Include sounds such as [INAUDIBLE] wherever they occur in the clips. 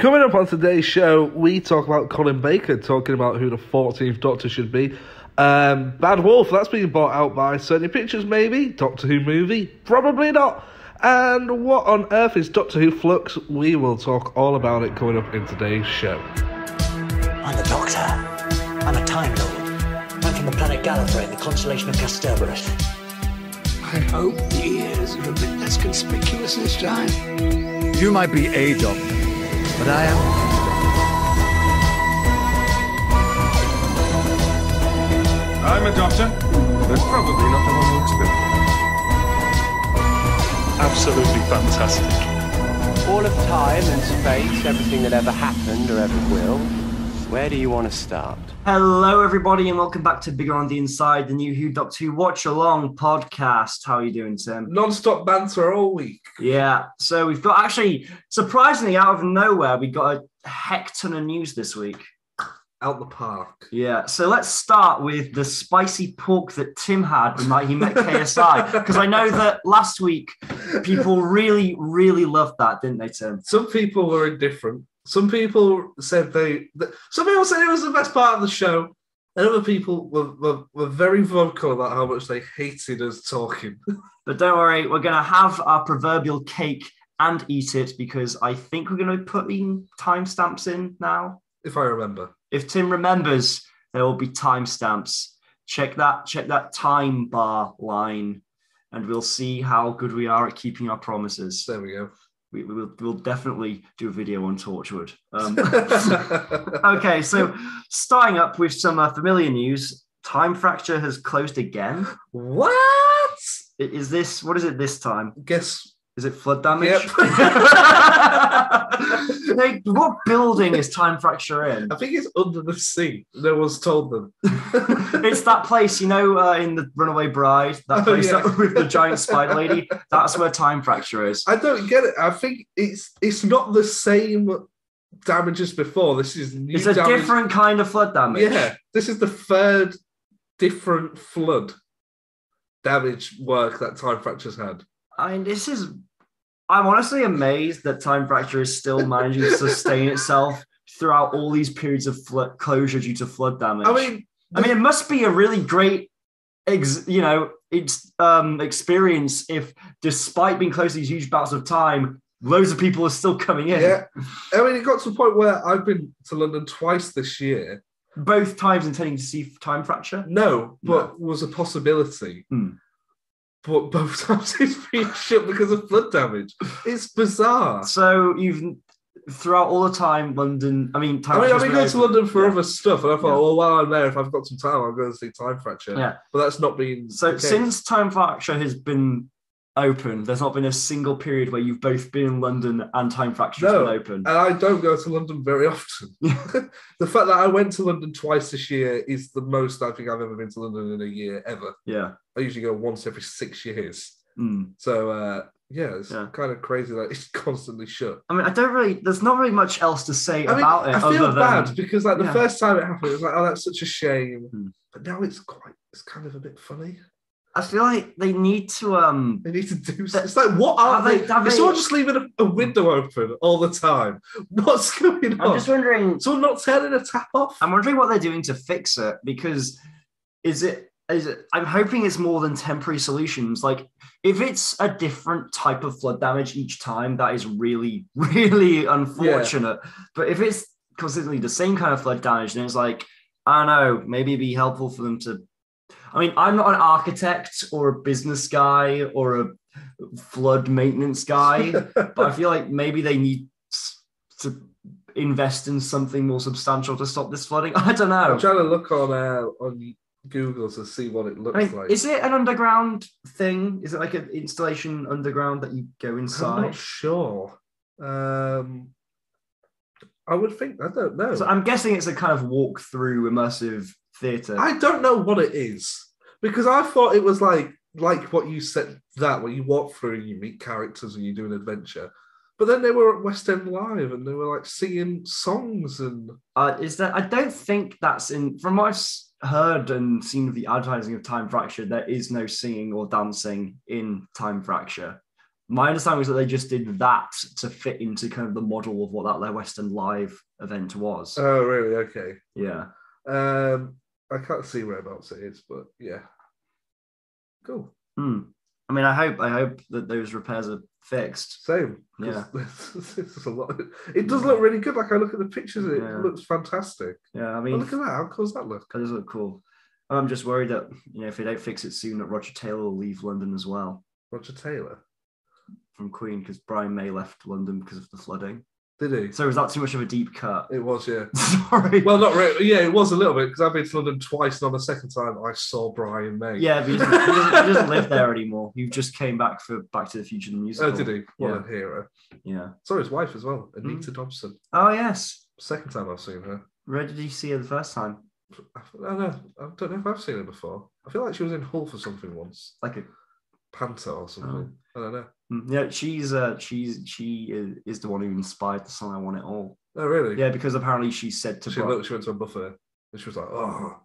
Coming up on today's show, we talk about Colin Baker talking about who the 14th Doctor should be. Um, Bad Wolf, that's being bought out by Sony Pictures, maybe. Doctor Who movie, probably not. And what on earth is Doctor Who Flux? We will talk all about it coming up in today's show. I'm the Doctor. I'm a Time Lord. I'm from the planet Gallifrey in the constellation of Kasterborous. I hope the ears are a bit less conspicuous this time. You might be a doctor, but I am. I'm a doctor, but probably not the one you expect. Absolutely fantastic. All of time and space, everything that ever happened or ever will. Where do you want to start? Hello, everybody, and welcome back to Bigger on the Inside, the new Who Doctor Who Watch Along podcast. How are you doing, Tim? Non stop banter all week. Yeah, so we've got actually, surprisingly, out of nowhere, we got a heck ton of news this week. Out the park. Yeah, so let's start with the spicy pork that Tim had when he met KSI, because I know that last week people really, really loved that, didn't they, Tim? Some people were indifferent. Some people said they. th- Some people said it was the best part of the show, and other people were, were, were very vocal about how much they hated us talking. [LAUGHS] But don't worry, we're going to have our proverbial cake and eat it because I think we're going to be putting timestamps in now. if I remember. If Tim remembers, there will be timestamps. Check that, check that time bar line, and we'll see how good we are at keeping our promises. There we go. We, we will we'll definitely do a video on Torchwood. Um, [LAUGHS] okay, so starting up with some uh, familiar news. Time Fracture has closed again. What? Is this what is it this time? Guess. Is it flood damage? Yep. [LAUGHS] [LAUGHS] Like, what building is Time Fracture in? I think it's under the sea. No one's told them. [LAUGHS] it's that place, you know, uh, in the Runaway Bride, that Oh, place yeah. that, with the giant spider lady. That's where Time Fracture is. I don't get it. I think it's it's not the same damage as before. This is new It's a damage. different kind of flood damage. Yeah, this is the third different flood damage work that Time Fractures had. I mean, this is. I'm honestly amazed that Time Fracture is still managing to sustain [LAUGHS] itself throughout all these periods of flood closure due to flood damage. I mean, I mean, it must be a really great, ex, you know, it's um experience if, despite being close to these huge bouts of time, loads of people are still coming in. yeah. I mean, it got to the point where I've been to London twice this year. Both times intending to see time fracture. No, but was a possibility. Hmm. But both [LAUGHS] times it's been shut because of flood damage. It's bizarre. So you've throughout all the time, London. I mean, time I mean, I've been going to. London for Yeah. other stuff, and I thought, Yeah. well, while I'm there, if I've got some time, I'm going to see Time Fracture. Yeah. But that's not been. So since Time Fracture has been open, there's not been a single period where you've both been in London and Time Fracture No. been open. and I don't go to London very often. [LAUGHS] [LAUGHS] the fact that I went to London twice this year is the most I think I've ever been to London in a year ever. yeah. I usually go once every six years. Mm. So uh, yeah, it's Yeah. kind of crazy that it's [LAUGHS] constantly shut. I mean, I don't really. There's not really much else to say I mean, about it. I feel bad because like the yeah. first time it happened, it was like, oh, that's such a shame. Hmm. But now it's quite, it's kind of a bit funny. I feel like they need to. Um, They need to do. something. It's like, what are they? they- they- someone just leaving a, a window open all the time? What's going on? I'm just wondering. Someone not turning a tap off? I'm wondering what they're doing to fix it because is it is it I'm hoping it's more than temporary solutions. Like if it's a different type of flood damage each time, that is really, [LAUGHS] really unfortunate. But if it's consistently the same kind of flood damage, then it's like, I don't know, maybe it'd be helpful for them to I mean, I'm not an architect or a business guy or a flood maintenance guy, [LAUGHS] but I feel like maybe they need to invest in something more substantial to stop this flooding. [LAUGHS] I don't know. I'm trying to look on uh, on Google to see what it looks I mean, like. is it an underground thing? Is it like an installation underground that you go I'm inside? not sure. Um, I would think I don't know. So I'm guessing it's a kind of walk through immersive theatre. I don't know what it is because I thought it was like like what you said that where you walk through and you meet characters and you do an adventure. But then they were at West End Live and they were like singing songs and Uh, is that I don't think that's in from what I've heard and seen of the advertising of Time Fracture. There is no singing or dancing in Time Fracture. My understanding was that they just did that to fit into kind of the model of what that their West End Live event was. Oh, really? Okay. yeah. Um, I can't see whereabouts it is, but yeah. Cool. Hmm. I mean, I hope I hope that those repairs are fixed. Same. Yeah. [LAUGHS] This is a lot. It does look really good. Like I look at the pictures, it Yeah. looks fantastic. Yeah, I Oh, mean, look at that. How cool does that look? that does look cool. I'm just worried that you know if they don't fix it soon, that Roger Taylor will leave London as well Roger Taylor. from Queen because Brian May left London because of the flooding. Did he? So is that too much of a deep cut? It was, yeah. [LAUGHS] Sorry. Well, not really. Yeah, it was a little bit because I've been to London twice, and on the second time I saw Brian May. yeah, but he doesn't, he, doesn't, he doesn't live there anymore. He just came back for Back to the Future the oh, musical. Oh, did he? What Yeah. a hero. Yeah. Saw his wife as well, Anita mm. Dobson. Oh yes. Second time I've seen her. Where did you see her the first time? I don't know. I don't know if I've seen her before. I feel like she was in Hull for something once. Like a Panther or something. Oh. I don't know. Mm, yeah. She's uh she's she is, the one who inspired the song "I Want It All." Oh, really? Yeah, because apparently she said to She. She went to a buffet, and she was like, "Oh,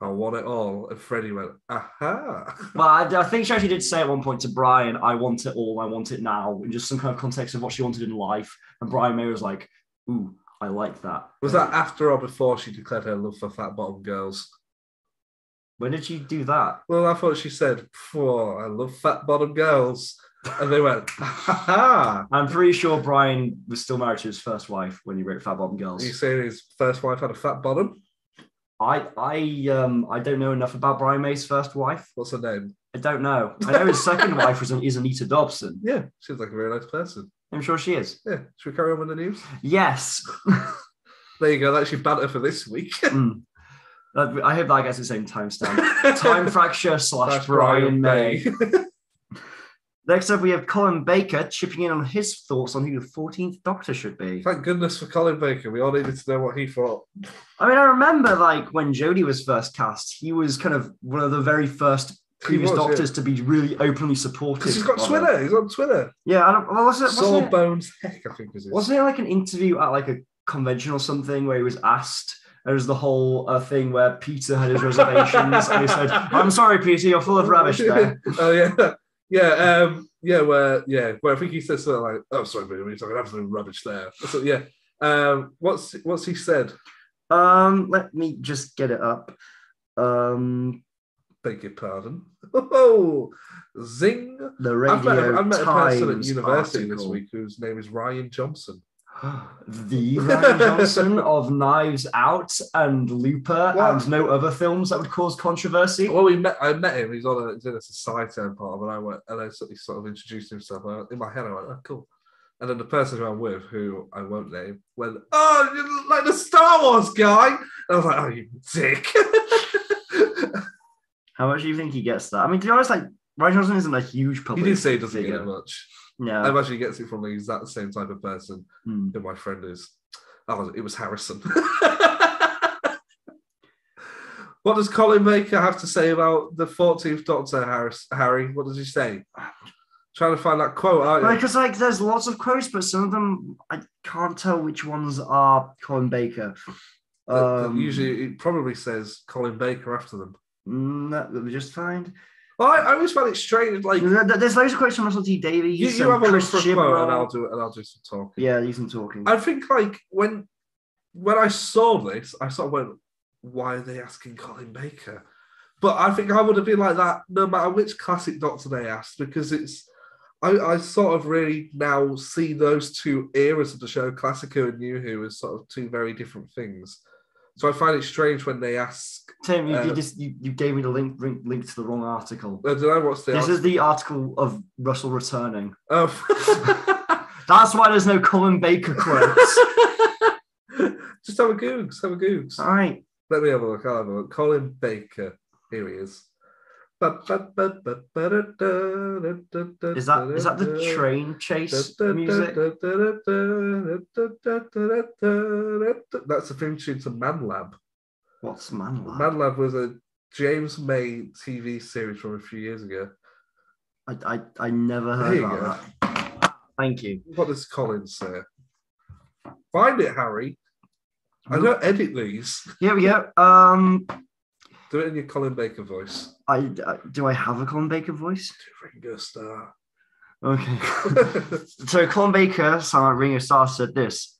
I want it all." And Freddie went, "Aha!" Well, I, I think she actually did say at one point to Brian, "I want it all. I want it now," in just some kind of context of what she wanted in life. And Brian May was like, "Ooh, I like that." Was that after or before she declared her love for fat bottom girls? When did she do that? Well, I thought she said, "For I love fat bottom girls," and they went, "Ha I'm pretty sure Brian was still married to his first wife when he wrote Fat Bottom Are Girls. you saying his first wife had a fat bottom? I I um I don't know enough about Brian May's first wife. What's her name? I don't know. I know his second [LAUGHS] wife was is Anita Dobson. Yeah, seems like a very nice person. I'm sure she is. Yeah, should we carry on with the news? Yes. [LAUGHS] There you go. That's your banter for this week. [LAUGHS] Mm. I hope that gets the same timestamp. Time fracture slash Brian May. Next up, we have Colin Baker chipping in on his thoughts on who the 14th Doctor should be. Thank goodness for Colin Baker. We all needed to know what he thought. I mean, I remember like when Jodie was first cast, he was kind of one of the very first previous was, yeah. Doctors to be really openly supportive. Because he's got Twitter. it. He's on Twitter. Yeah, I don't. Well, was it? Wasn't, it, Heck, I think is his. wasn't it like an interview at like a convention or something where he was asked? There was the whole uh, thing where Peter had his reservations, and he said, [LAUGHS] "I'm sorry, Peter, you're full of rubbish there." oh yeah, yeah, um, yeah. Where yeah, where I think he said something like, "Oh, sorry, but he's talking absolute rubbish there." So yeah, um, what's what's he said? Um, let me just get it up. Um, Beg your pardon. [LAUGHS] Oh, zing! the radio I've met, a- I've met a person at university this week whose name is Ryan Johnson. The Rian Johnson of Knives Out and Looper What? and no other films that would cause controversy. Well, we met. I met him. He's on a, he's in a society part of, and I went and I sort of, he sort of introduced himself. And I- in my head, I went, "Oh, cool." And then the person who I'm with, who I won't name, went, "Oh, you're like the Star Wars guy." And I was like, "Oh, you dick." [LAUGHS] How much do you think he gets that? I mean, to be honest, like Rian Johnson isn't a huge public. he did say he doesn't figure. get it much. I imagine he gets it from the exact same type of person who my friend is. Oh, it was Harrison. [LAUGHS] what does Colin Baker have to say about the 14th Doctor, Harris, Harry? What does he say? Trying to find that quote, aren't you? Because like there's lots of quotes, but some of them I can't tell which ones are Colin Baker. Um, usually, it probably says Colin Baker after them. mm, that let me just find. Well, I, I always find it strange. Like There's loads of quotes from Russell T Davies. you some have a Chris for quote, and I'll do it, and I'll do some talking. Yeah, he's some talking. I think like when when I saw this, I sort of went, "Why are they asking Colin Baker?" But I think I would have been like that no matter which classic Doctor they asked because it's. I, I sort of really now see those two eras of the show, Classic Who and New Who, as sort of two very different things. So I find it strange when they ask. Tim, you, you uh, just you, you gave me the link, link link to the wrong article. I don't know what's the. This is the article of Russell returning. Oh. [LAUGHS] That's why there's no Colin Baker quotes. [LAUGHS] Just have a googs, have a googs. All right. Let me have a look. I'll have a look. Colin Baker. Here he is. Is that is that the train chase music? That's the theme tune to Man Lab. What's man? Lab? Man Lab was a James May TV series from a few years ago. I, I I never heard about that. Thank you. What does Colin say? Find it, Harry. I don't edit these. We go. Um, Do it in your Colin Baker voice. I, I do I have a Colin Baker voice? Ringo Starr. Okay. [LAUGHS] so Colin Baker, sound like Ring of Stars, said this.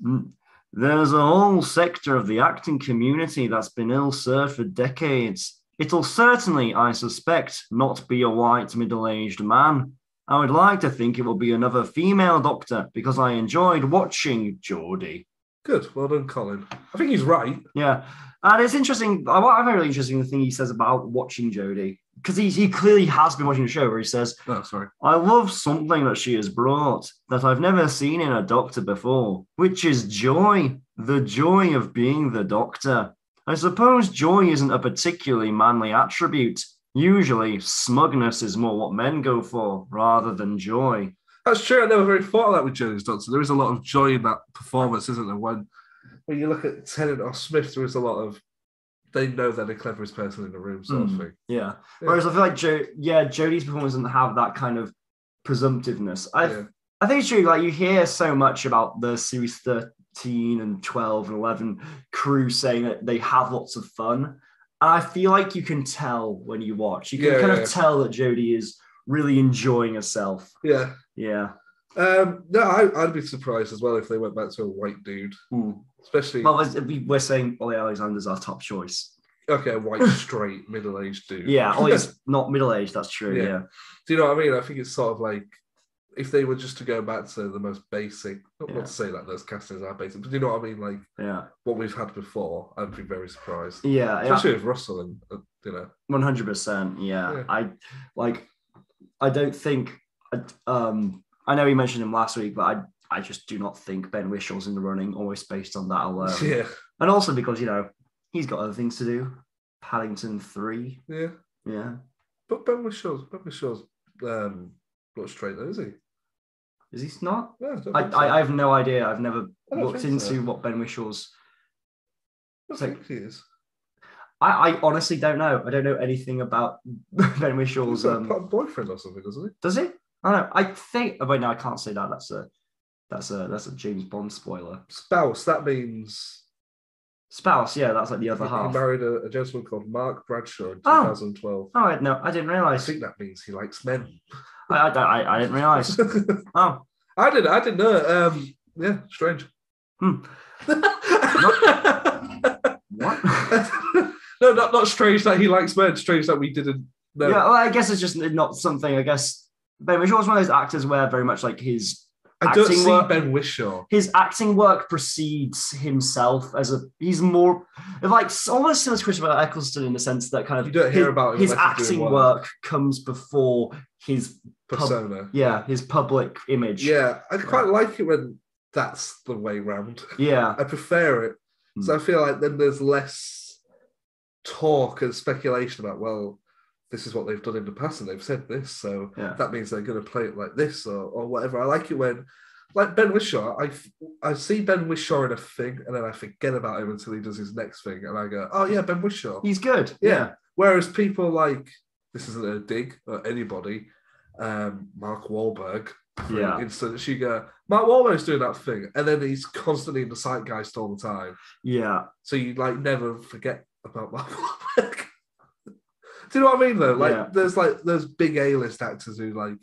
"Mm, There's a whole sector of the acting community that's been ill served for decades. It'll certainly, I suspect, not be a white middle-aged man. I would like to think it will be another female doctor because I enjoyed watching Jodie. Good. Well done, Colin. I think he's right. Yeah. And it's interesting. I I find it really interesting the thing he says about watching Jodie. Because he, he clearly has been watching the show where he says, Oh, sorry. I love something that she has brought that I've never seen in a doctor before, which is joy. The joy of being the doctor. I suppose joy isn't a particularly manly attribute. Usually, smugness is more what men go for rather than joy. That's true. I never really thought of that with Jodie's Doctor. There is a lot of joy in that performance, isn't there? When when you look at Tennant or Smith, there is a lot of they know they're the cleverest person in the room, sort of Mm. thing. Yeah. Whereas I feel like Jo, yeah, Jodie's performance doesn't have that kind of presumptiveness. I, Yeah. I think it's true. Like you hear so much about the series thirteen and twelve and eleven crew saying that they have lots of fun, and I feel like you can tell when you watch. You can Yeah, kind yeah. of tell that Jodie is really enjoying herself. Yeah. Yeah. Um, no, I, I'd be surprised as well if they went back to a white dude, Hmm. especially Well, we- we're saying Olly Alexander's our top choice. okay, a white [LAUGHS] straight middle aged dude. Yeah, [LAUGHS] Olly's not middle aged. That's true. Yeah. Yeah. Do you know what I mean? I think it's sort of like if they were just to go back to the most basic, not, Yeah. not to say that those castings are basic, but do you know what I mean? Like Yeah. what we've had before, I'd be very surprised. Yeah. yeah. With Russell and, uh, you know, One hundred percent. Yeah. I like. I don't think. Um. I know we mentioned him last week, but I. I just do not think Ben Whishaw's in the running, almost based on that alone. [LAUGHS] yeah, And also because you know he's got other things to do. Paddington three. yeah. Yeah. But Ben Whishaw's, Ben Whishaw's um, not straight though, is he? Is he not? No, I, I, so. I, have no idea. I've never looked into so. what Ben Whishaw's. I think he is. I, I honestly don't know. I don't know anything about [LAUGHS] Ben Whishaw's. Um, boyfriend or something, doesn't he? Does he? I don't know. I think. Oh, wait, no, I can't say that. That's a that's a that's a James Bond spoiler. Spouse, that means Spouse, yeah, that's like the other he half. married a, a gentleman called Mark Bradshaw in Oh. 2012. Oh, I, no, I didn't realize. I think that means he likes men. I, I, I, I didn't realize. [LAUGHS] Oh, I didn't. I didn't know. Um, yeah, strange. Hmm. [LAUGHS] what? No, not not strange that he likes men. Strange that we didn't know. Yeah, well, I guess it's just not something. I guess Ben Whishaw was one of those actors where very much like his I don't acting see work- Ben Whishaw. his acting work precedes himself as a he's more like almost similar to Christopher Eccleston in the sense that kind of You don't hear his, about him his acting doing work comes before his pub- Persona. yeah his public image Yeah, I quite like it when that's the way round. yeah [LAUGHS] I prefer it. So hmm. I feel like then there's less talk and speculation about, well, this is what they've done in the past and they've said this, so Yeah. that means they're going to play it like this or, or whatever. I like it when, like Ben Whishaw, i i see Ben Whishaw in a thing and then I forget about him until he does his next thing and I go, oh yeah, Ben Whishaw. he's good Yeah. Whereas people like, this isn't a dig at anybody, um, Mark Wahlberg, Yeah. instance, you go, Mark Wahlberg's doing that thing, and then he's constantly in the zeitgeist all the time. yeah So you like never forget about. [LAUGHS] Do you know what I mean though? Like Yeah. there's like there's big A-list actors who like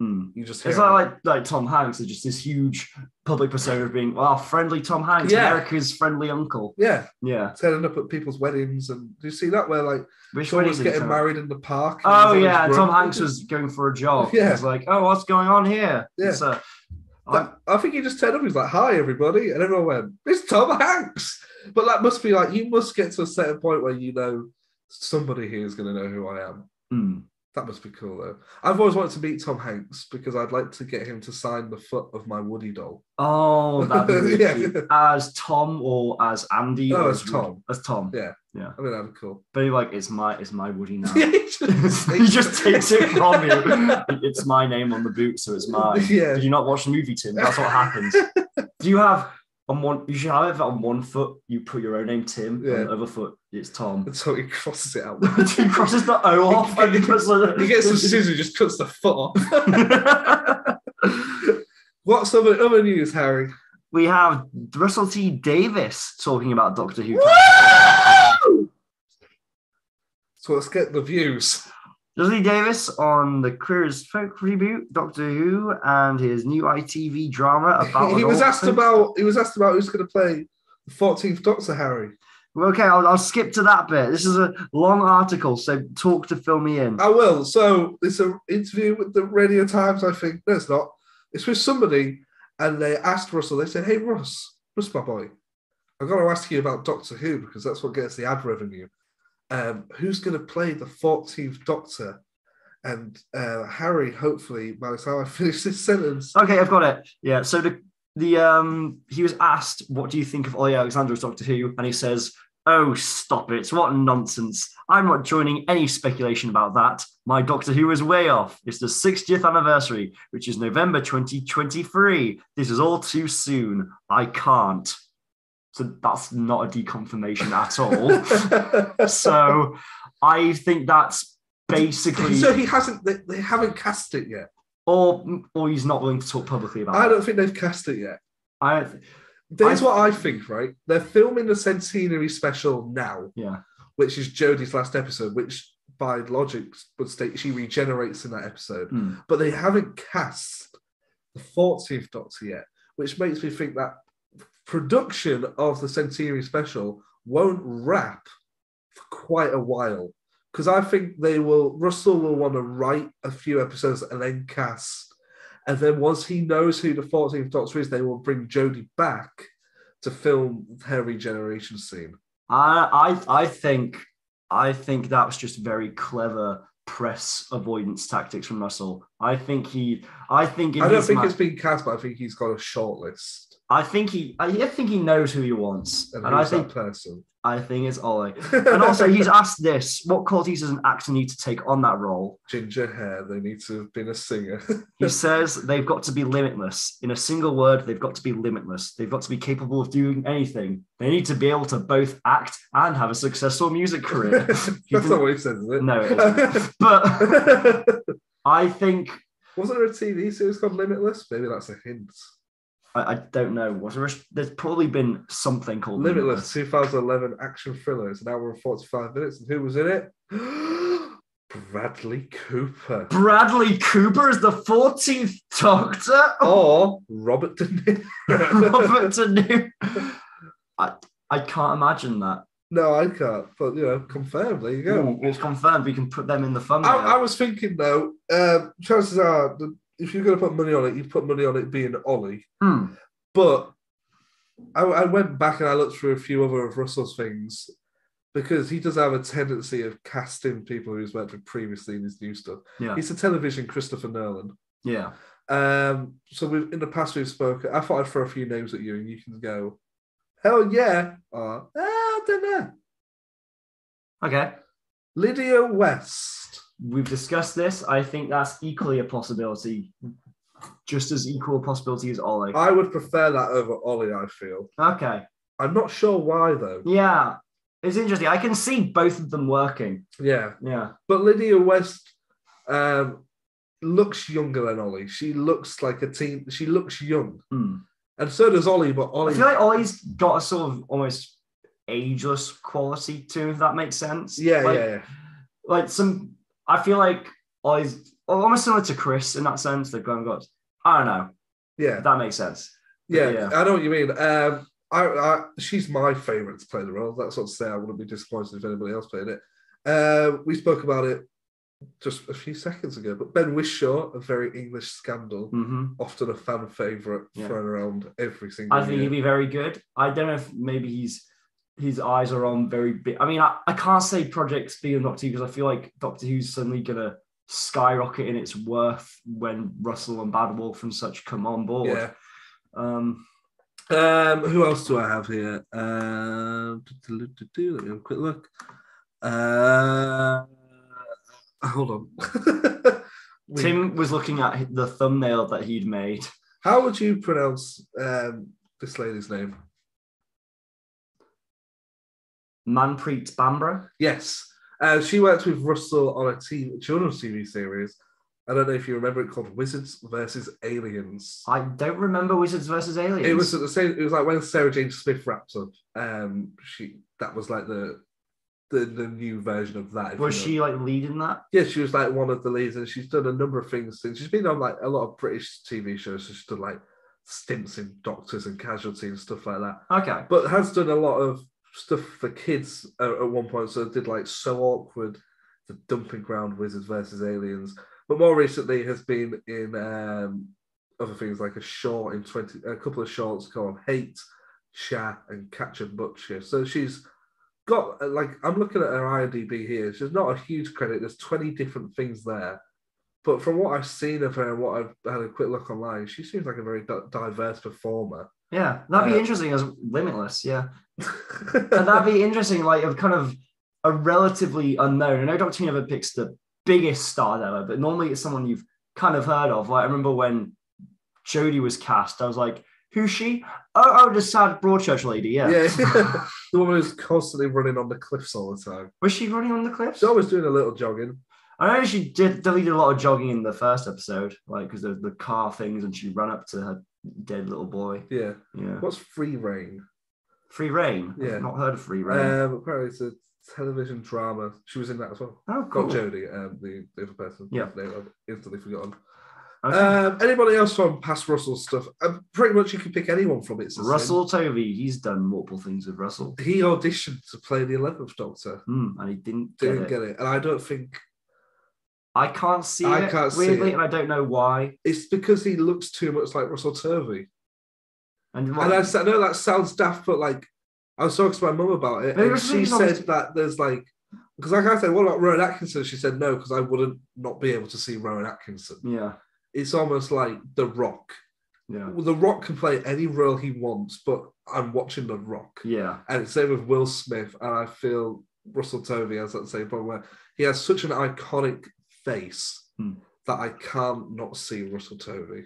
Hmm. you just hear it's like, like like Tom Hanks is just this huge public persona of being wow friendly Tom Hanks Yeah. America's friendly uncle yeah, yeah turning up at people's weddings and do you see that where like which someone was getting married in the park? oh yeah Tom? Hanks was going for a job Yeah. he's like oh what's going on here Yeah. It's, uh, I think he just turned up. He's like, "Hi, everybody," and everyone went, "It's Tom Hanks." But that must be like you must get to a certain point where you know somebody here is going to know who I am. hmm. That must be cool, though. I've always wanted to meet Tom Hanks because I'd like to get him to sign the foot of my Woody doll. Oh, that'd be [LAUGHS] really Yeah. cute. As Tom or as Andy? No, as Tom. As Tom. Yeah. Yeah. I mean, that'd be cool. But like, it's my it's my Woody [LAUGHS] now. He just- [LAUGHS] he just takes it from you. It's my name on the boot, so it's mine. Yeah. Did you not watch the movie, Tim? That's what happens. Do you have on one? You should have it on one foot. You put your own name, Tim. Yeah. On the other foot, it's Tom. [LAUGHS] So he crosses it out. [LAUGHS] he crosses the O off and he puts the. he gets some scissors, just cuts the foot off. [LAUGHS] What's the other news, Harry? we have Russell T Davies talking about Doctor Who. So let's get the views. Russell T Davies on the Queer as Folk reboot, Doctor Who, and his new ITV drama [LAUGHS] about. he was asked about he was asked about who's going to play the fourteenth Doctor Harry. Okay, I'll, I'll skip to that bit. This is a long article, so talk to fill me in. I will. So it's an interview with the Radio Times. I think no, it's not. It's with somebody, and they asked Russell. They said, "Hey Russ, Russ, my boy, I've got to ask you about Doctor Who because that's what gets the ad revenue. Um, who's going to play the fourteenth Doctor?" And uh, Harry, hopefully, by the time I [LAUGHS] finish this sentence, Okay, I've got it. Yeah. So the the um he was asked, "What do you think of Olly Alexander as Doctor Who?" And he says, "Oh, stop it! What nonsense! I'm not joining any speculation about that. My Doctor Who is way off. It's the 60th anniversary, which is November 2023. This is all too soon. I can't." So that's not a deconfirmation at [LAUGHS] all. so I think that's basically, so he hasn't. They, they haven't cast it yet. or or he's not willing to talk publicly about. It. I it. don't think they've cast it yet. I don't. thi- There's I- what I think, right? They're filming the centenary special now, Yeah. which is Jodie's last episode, which by logic would state she regenerates in that episode. Hmm. But they haven't cast the 14th Doctor yet, which makes me think that production of the centenary special won't wrap for quite a while. Because I think they will, Russell will want to write a few episodes and then cast. And then once he knows who the 14th Doctor is, they will bring Jodie back to film her regeneration scene. I I I think I think that was just very clever press avoidance tactics from Russell. I think he I think in I don't think it's been cast, but I think he's got a short list. I think he I think he knows who he wants. And, And I think person? I think it's Olly. [LAUGHS] And also he's asked this, what qualities does an actor need to take on that role? Ginger hair, they need to have been a singer. [LAUGHS] He says they've got to be limitless. In a single word, they've got to be limitless. They've got to be capable of doing anything. They need to be able to both act and have a successful music career. [LAUGHS] That's not what he says, is it? No, it. But I think Wasn't there a TV series called Limitless? Maybe that's a hint. I, I don't know. Was there? A, there's probably been something called Limitless, 2011 action thriller. It's an hour and 45 minutes. And who was in it? [GASPS] Bradley Cooper. Bradley Cooper is the 14th Doctor. [LAUGHS] Or Robert De Niro. Robert De [LAUGHS] Niro. I, I can't imagine that. no, I can't. But, you know, confirmed. There you go. Ooh, it's confirmed. We can put them in the thumbnail. I, I was thinking, though, um, chances are, that if you're going to put money on it, you put money on it being Olly. Hmm. But I, I went back and I looked through a few other of Russell's things because he does have a tendency of casting people who's worked with previously in his new stuff. Yeah. He's a television Christopher Nolan. Yeah. Um, so we've in the past we've spoken. I thought I'd throw a few names at you and you can go, hell yeah, or "Ah, I don't know. Okay. Lydia West. We've discussed this. I think that's equally a possibility. Just as equal a possibility as Olly. I would prefer that over Olly. I feel. Okay. I'm not sure why though. Yeah. It's interesting. I can see both of them working. Yeah, Yeah. but Lydia West um, looks younger than Olly. She looks like a teen. She looks young, Hmm. and so does Olly. But Olly. I feel like Olly's got a sort of almost ageless quality to him, if that makes sense. yeah, like, yeah, yeah. Like some, I feel like Olly's almost similar to Chris in that sense. They've gone got, I don't know. yeah. That makes sense. Yeah, Yeah. I know what you mean. Um, I, I, she's my favourite to play the role. That's not to say I wouldn't be disappointed if anybody else played it. Uh, we spoke about it just a few seconds ago, but Ben Whishaw, a very English scandal, hmm often a fan favourite Yeah. thrown around every single I think year. he'd be very good. I don't know if maybe he's his eyes are on very big. I mean, I, I can't say Project Speed and Doctor Who because I feel like Doctor Who's suddenly gonna skyrocket in its worth when Russell and Bad Wolf and such come on board. Yeah. Um, Um, who else do I have here? Um, let me have a quick look. Uh, hold on. [LAUGHS] Tim was looking at the thumbnail that he'd made. How would you pronounce um, this lady's name? Manpreet Bambra. Yes. Uh, she worked with Russell on a TV, children's TV series. I don't know if you remember it called Wizards versus Aliens. I don't remember Wizards versus Aliens. It was at the same. It was like when Sarah Jane Smith wrapped up. Um, she that was like the the, the new version of that. Was you know. she like leading that? Yeah, she was like one of the leads, and she's done a number of things since. She's been on like a lot of British TV shows. So she's done like stints in Doctors and Casualty and stuff like that. Okay. But has done a lot of stuff for kids at, at one point. So did like So Awkward, The Dumping Ground, Wizards versus Aliens. But more recently has been in um, other things like a short in twenty, a couple of shorts called Hate, Cha, and Catch and Butcher. So she's got like I'm looking at her IMDb here. She's not a huge credit. There's 20 different things there. But from what I've seen of her and what I've had a quick look online, she seems like a very diverse performer. Yeah, that'd be Uh, interesting as Limitless. Yeah, [LAUGHS] and that'd be interesting. Like of kind of a relatively unknown. I know Doctor Who never picks the biggest star ever, but normally it's someone you've kind of heard of. Like I remember when Jodie was cast, I was like, "Who's she? Oh, oh, the sad Broadchurch lady." Yeah. Yeah, [LAUGHS] the woman who's constantly running on the cliffs all the time. was she running on the cliffs? She's always doing a little jogging. I know she did definitely did a lot of jogging in the first episode, like because of the car things, and she ran up to her dead little boy. Yeah. Yeah. What's Free Rein? Free Rein. Yeah. I've not heard of Free Rein. Um, apparently it's a television drama. She was in that as well. oh, cool. Not Jodie, um, the, the other person. Yeah. Name I've instantly forgotten. Okay. Um, anybody else from past Russell stuff? Um, pretty much you can pick anyone from it. it's a sin. Russell Tovey, he's done multiple things with Russell, He auditioned to play the 11th Doctor. Hmm, and he didn't Didn't it. get it. And I don't think I can't see I it can't see weirdly, it. and I don't know why. it's because he looks too much like Russell Tovey. And, And I, I know that sounds daft, but like I was talking to my mum about it, and she said obviously- that there's like because like I said, what about Rowan Atkinson? She said no, because I wouldn't not be able to see Rowan Atkinson. yeah, It's almost like The Rock. yeah, Well, The Rock can play any role he wants, but I'm watching The Rock. yeah, And same with Will Smith, and I feel Russell Tovey has that same problem where he has such an iconic face Hmm. that I can't not see Russell Tovey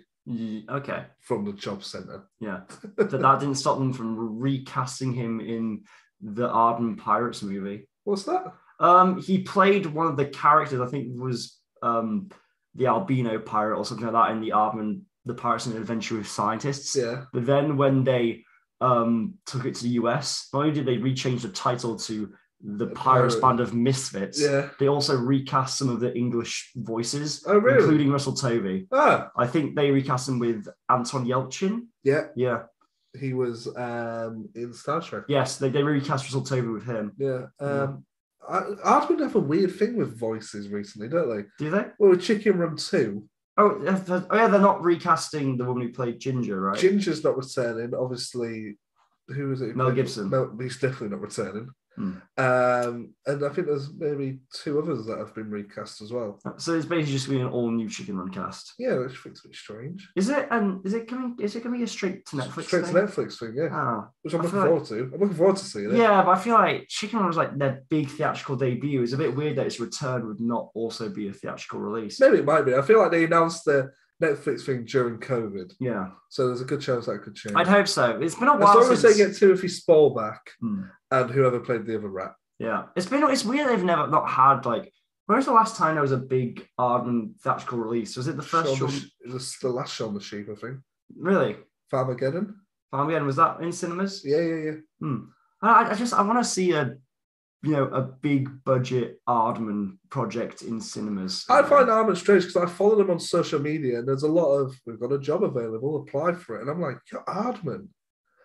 okay, from the job centre. yeah. [LAUGHS] but that didn't stop them from recasting him in the Aardman Pirates movie. What's that? Um, he played one of the characters. I think it was um the albino pirate or something like that in the Aardman, the Pirates and Adventure with Scientists. Yeah. But then when they um, took it to the US, not only did they rechange the title to the Pirate. Band of Misfits, Yeah. they also recast some of the English voices, Oh, really? including Russell Tovey. Ah, I think they recast him with Anton Yelchin. yeah. Yeah. He was um, in Star Trek. Yes, they, they recast Russell Tovey with him. Yeah. Um, I, Aardman have a weird thing with voices recently, don't they? Do they? Well, with Chicken Run 2, Oh, yeah, they're- oh yeah, they're not recasting the woman who played Ginger, right? Ginger's not returning. Obviously, who was it? Mel Gibson. Mel, he's definitely not returning. Hmm. Um, and I think there's maybe two others that have been recast as well. so it's basically just going to be an all new Chicken Run cast. Yeah, which I think's a bit strange. Is it? And is it coming? Is it going to be a straight to Netflix? Straight thing? to Netflix thing, yeah. Ah. which I'm I looking feel like- forward to. I'm looking forward to seeing it. Yeah, but I feel like Chicken Run was like their big theatrical debut. It's a bit weird that its return would not also be a theatrical release. Maybe it might be. I feel like they announced the Netflix thing during COVID, Yeah, so there's a good chance that could change. I'd hope so. It's been a while. as long as since. they get Timothy Spall back Hmm. and whoever played the other rat. Yeah, it's been. It's weird they've never not had like. When was the last time there was a big Aardman theatrical release? Was it the first? Shaun the, Shaun- it was the last Shaun the Sheep, I think. Really? Farmageddon. Farmageddon was that in cinemas? Yeah, yeah, yeah. Hmm. I, I just I want to see a, you know, a big budget Aardman project in cinemas. I find Aardman strange because I follow them on social media and there's a lot of we've got a job available, apply for it. And I'm like, you're Aardman.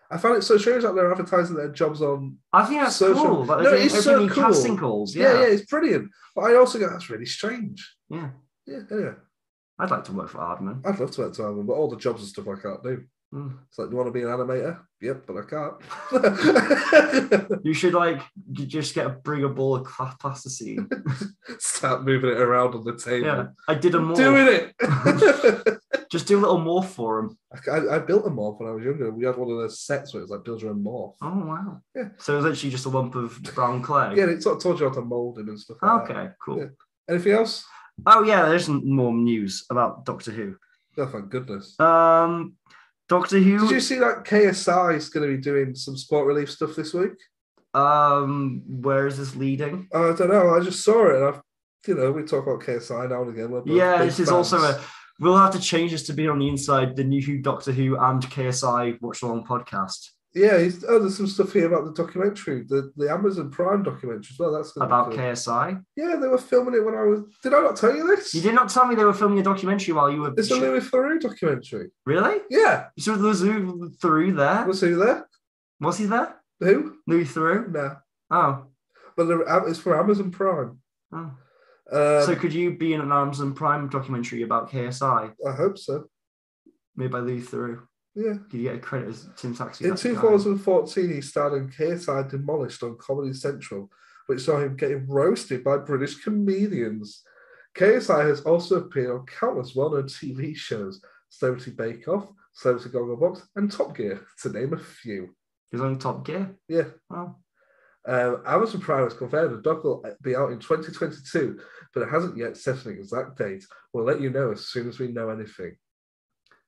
I find it so strange that they're advertising their jobs on I think that's social- cool. Like, No, it's so cool. casting calls. yeah. Yeah. yeah, it's brilliant. But I also go, that's really strange. yeah. Yeah, yeah. I'd like to work for Aardman. I'd love to work for Aardman, but all the jobs and stuff I can't do. Hmm. It's like, do you want to be an animator? Yep, but I can't. [LAUGHS] [LAUGHS] You should like you just get a bring a ball of plasticine. [LAUGHS] Start moving it around on the table. yeah, I did a morph. Doing it. Just do a little morph for him. I, I built a morph when I was younger. We had one of those sets where it was like build your own morph. Oh wow. Yeah. So it was literally just a lump of brown clay. Yeah, it sort of told you how to mold him and stuff like that. Okay. Cool. Yeah. Anything else? Oh yeah, there's some more news about Doctor Who. Oh, thank goodness. Um, Doctor Who. Did you see that KSI is going to be doing some sport relief stuff this week? Um, where is this leading? I don't know. I just saw it, and I, you know, we talk about KSI now and again. Yeah, this is also a. We'll have to change this to be on the inside the New Who, Doctor Who, and KSI Watch Along podcast. Yeah, he's, oh, there's some stuff here about the documentary, the, the Amazon Prime documentary as well. That's About. KSI. Yeah, they were filming it when I was. Did I not tell you this? You did not tell me they were filming a documentary while you were. It's a Louis Theroux documentary. Really? Yeah, So was Louis Theroux there? was who there? Was he there? Who? Louis Theroux? No, Oh. but they're- it's for Amazon Prime. oh. Um, so could you be in an Amazon Prime documentary about KSI I hope so. made by Louis Theroux? Yeah. Could you get a credit as Tim Saxby? In That's the guy. 2014, he starred in KSI Demolished on Comedy Central, which saw him getting roasted by British comedians. KSI has also appeared on countless well known TV shows Celebrity Bake Off, Celebrity Gogglebox, and Top Gear, to name a few. He's on Top Gear. Yeah. Oh. Um, Amazon Prime has confirmed the doc will be out in 2022, but it hasn't yet set an exact date. We'll let you know as soon as we know anything.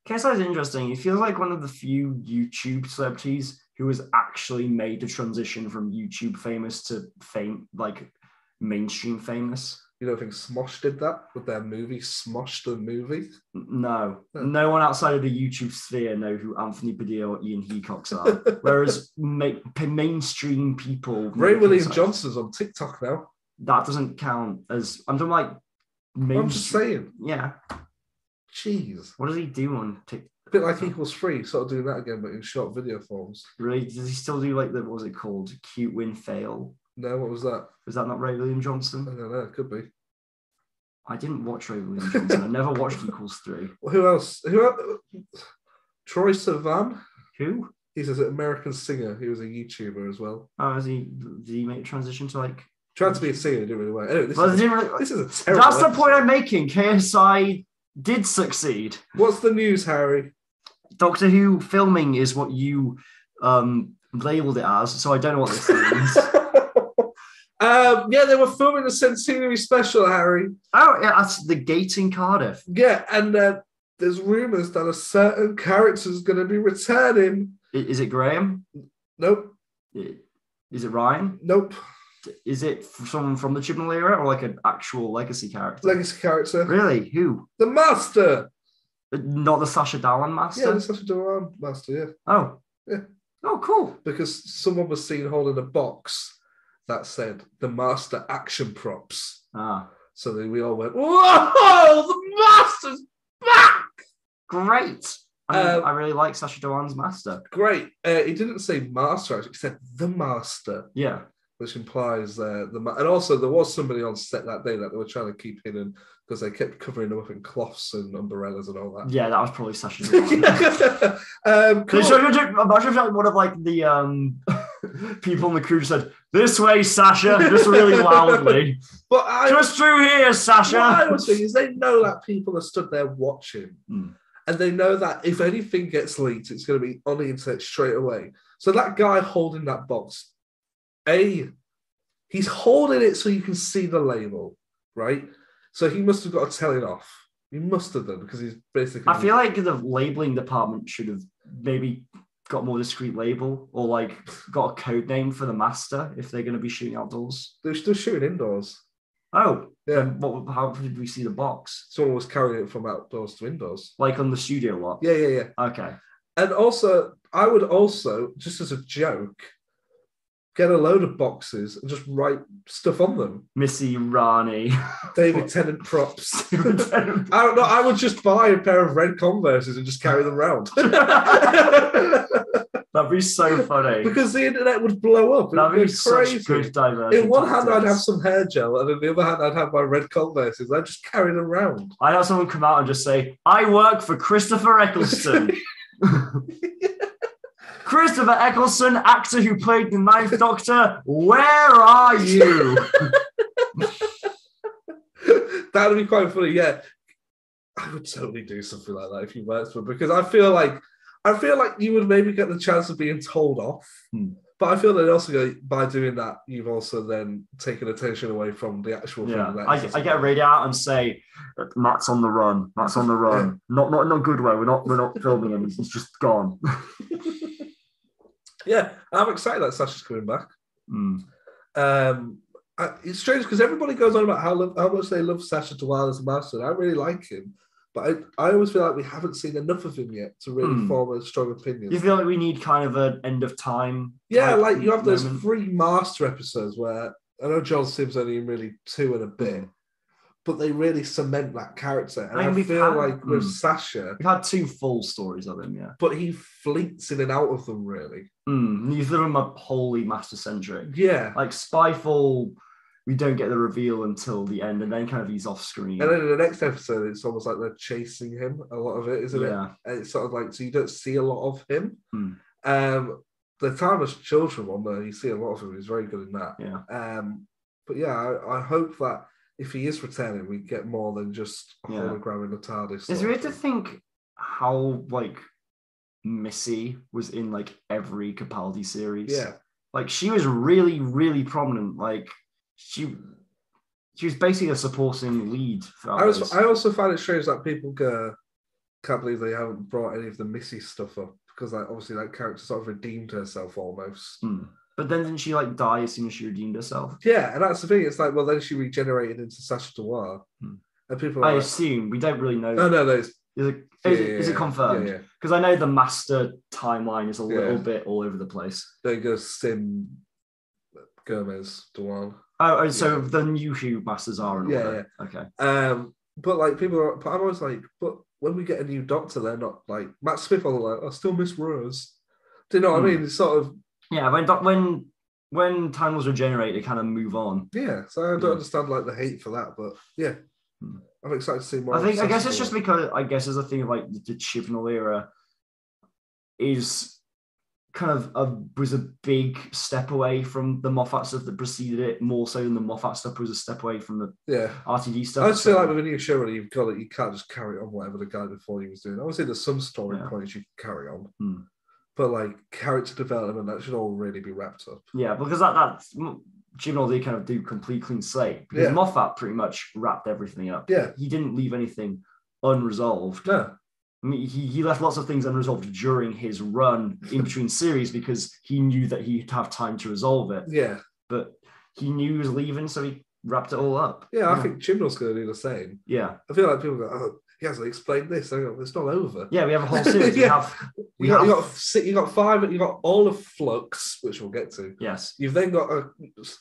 KSI is interesting. He feels like one of the few YouTube celebrities who has actually made the transition from YouTube famous to fame, like mainstream famous. You don't think Smosh did that with their movie Smosh the movie? No, no one outside of the YouTube sphere know who Anthony Padilla or Ian Hecox are. [LAUGHS] Whereas ma- mainstream people, Ray William Johnson's on TikTok now. that doesn't count as I'm talking like I'm just saying. Yeah, Jeez. what does he do on TikTok? A bit like Equals Three, sort of doing that again, but in short video forms. Really, does he still do like the what was it called? Cute win fail. No, what was that? Was that not Ray William Johnson? I don't know, it could be. I didn't watch Ray William Johnson. I never watched Equals Three. [LAUGHS] Who else? Who else? Troye Sivan. Who? He's an American singer. He was a YouTuber as well. Oh, is he? Did he make a transition to like? Tried to be a singer, didn't really work. Anyway, this, Well, is, really- this is a terrible. That's the point. I'm making. KSI did succeed. What's the news, Harry? Doctor Who filming is what you um, labeled it as, so I don't know what this means. [LAUGHS] um, yeah, they were filming the centenary special, Harry. oh, yeah, that's the gate in Cardiff. Yeah, and uh, there's rumours that a certain character is going to be returning. I- Is it Graham? Nope, I- Is it Ryan? nope. Is it someone from the Chibnall era or like an actual legacy character? Legacy character. Really? Who? The Master. Not the Sacha Dhawan master? Yeah, this has to Master, yeah. Oh. Yeah. Oh, cool. Because someone was seen holding a box that said the Master action props. Ah, So then we all went, Whoa, the Master's back! great. I, mean, Um, I really like Sacha Dhawan's master. Great. Uh, he didn't say Master, he said the Master. Yeah. Which implies uh, the ma- and also there was somebody on set that day that they were trying to keep hidden because they kept covering them up in cloths and umbrellas and all that. Yeah, that was probably Sacha [LAUGHS] Dhawan. um, cool. So, imagine if like one of like the um [LAUGHS] people in the crew said, "This way, Sacha," just really loudly. [LAUGHS] But I, just through here, what I Sacha. was thinking is they know that people are stood there watching, Hmm. and they know that if anything gets leaked, it's going to be on the internet straight away. So that guy holding that box, a, he's holding it so you can see the label, right? So he must have got to tell it off. He must have done because he's basically. I feel like the labeling department should have maybe got more discreet label or like got a code name for the master if they're going to be shooting outdoors. they're still shooting indoors. Oh, Yeah. what? How did we see the box? Someone was carrying it from outdoors to indoors. Like on the studio lot. Yeah, yeah, yeah. Okay. And also, I would also, just as a joke, get a load of boxes and just write stuff on them. Missy Rani. [LAUGHS] David Tennant props. I don't know. I would just buy a pair of red Converses and just carry them around. [LAUGHS] That'd be so funny. because the internet would blow up. That'd would be be such crazy. good diversion. In one hand, I'd have some hair gel, and in the other hand, I'd have my red Converses. I'd just carry them around. I'd have someone come out and just say, I work for Christopher Eccleston. [LAUGHS] Christopher Eccleston, actor who played the Ninth Doctor, where are you? [LAUGHS] that would be quite funny. Yeah, I would totally do something like that if you worked for because I feel like I feel like you would maybe get the chance of being told off. Hmm. But I feel that also go- by doing that, you've also then taken attention away from the actual Yeah, film. I, I get a radio out and say, Matt's on the run. Matt's on the run. Not not not good way. We're not we're not filming him. He's just gone. [LAUGHS] Yeah, I'm excited that Sacha's coming back. Hmm. Um, I, it's strange because everybody goes on about how, lo- how much they love Sacha Dhawan as a master. and I really like him, But I, I always feel like we haven't seen enough of him yet to really Hmm. form a strong opinion. You feel like we need kind of an end of time. Yeah, like you have those moment? three master episodes where I know John Simm's only in really two and a bit, but they really cement that character. And I I, mean, we've feel had- like with mm. Sacha, We've had two full stories of him, yeah. but he fleets in and out of them really. Mm, neither of them are wholly master centric. Yeah. Like Spyfall, we don't get the reveal until the end, and then kind of he's off screen. And then in the next episode, it's almost like they're chasing him. A lot of it, isn't Yeah. it? And it's sort of like so you don't see a lot of him. Hmm. Um, the Timeless Children one, though, you see a lot of him. He's very good in that. Yeah. Um, but yeah, I, I hope that if he is returning, we get more than just a Yeah. hologram in the TARDIS. It's sort of weird to think how like Missy was in like every Capaldi series. Yeah. Like she was really, really prominent. Like she she was basically a supporting lead throughout I, was, those. I also find it strange that people go, can't believe they haven't brought any of the Missy stuff up because, like, obviously, that character sort of redeemed herself almost. Hmm. But then didn't she like die as soon as she redeemed herself? Yeah, and that's the thing. It's like, well, then she regenerated into Sacha Dhawan, Hmm. and people are I like, assume we don't really know. no, no, no, Is it, yeah, is, it, yeah, is it yeah, confirmed? Yeah, yeah. Because I know the master timeline is a little bit all over the place. There goes Simm Gomez Dhawan. Oh, oh, so the new who masters are and all Yeah. Okay. Um, but like people are, but I'm always like, but when we get a new doctor, they're not like Matt Smith. Are like, I still miss Rose. Do you know what Hmm. I mean? It's sort of Yeah, when when when time was regenerated, they kind of move on. yeah. So I don't Yeah. understand like the hate for that, but yeah, Hmm. I'm excited to see more. I think I guess it's just because I guess as a thing of like the, Chibnall era is kind of a was a big step away from the Moffat stuff that preceded it, more so than the Moffat stuff was a step away from the yeah. RTD stuff. I feel so- like with a new show, you've got it. You can't just carry on whatever the guy before you was doing. Obviously, there's some story Yeah. points you can carry on, Hmm. But like character development, that should all really be wrapped up. Yeah, because that that's Chibnall did kind of do complete clean slate because Yeah. Moffat pretty much wrapped everything up. Yeah. he didn't leave anything unresolved. No, I mean, he, he left lots of things unresolved during his run in between [LAUGHS] series because he knew that he'd have time to resolve it. yeah, But he knew he was leaving, so he wrapped it all up. yeah. I think Chibnall's going to do the same. Yeah, I feel like people go, oh, he hasn't explained this. I go, it's not over. yeah. We have a whole [LAUGHS] series. We have. we You got, have, you got you got five. You got all of Flux, which we'll get to. yes, You've then got a,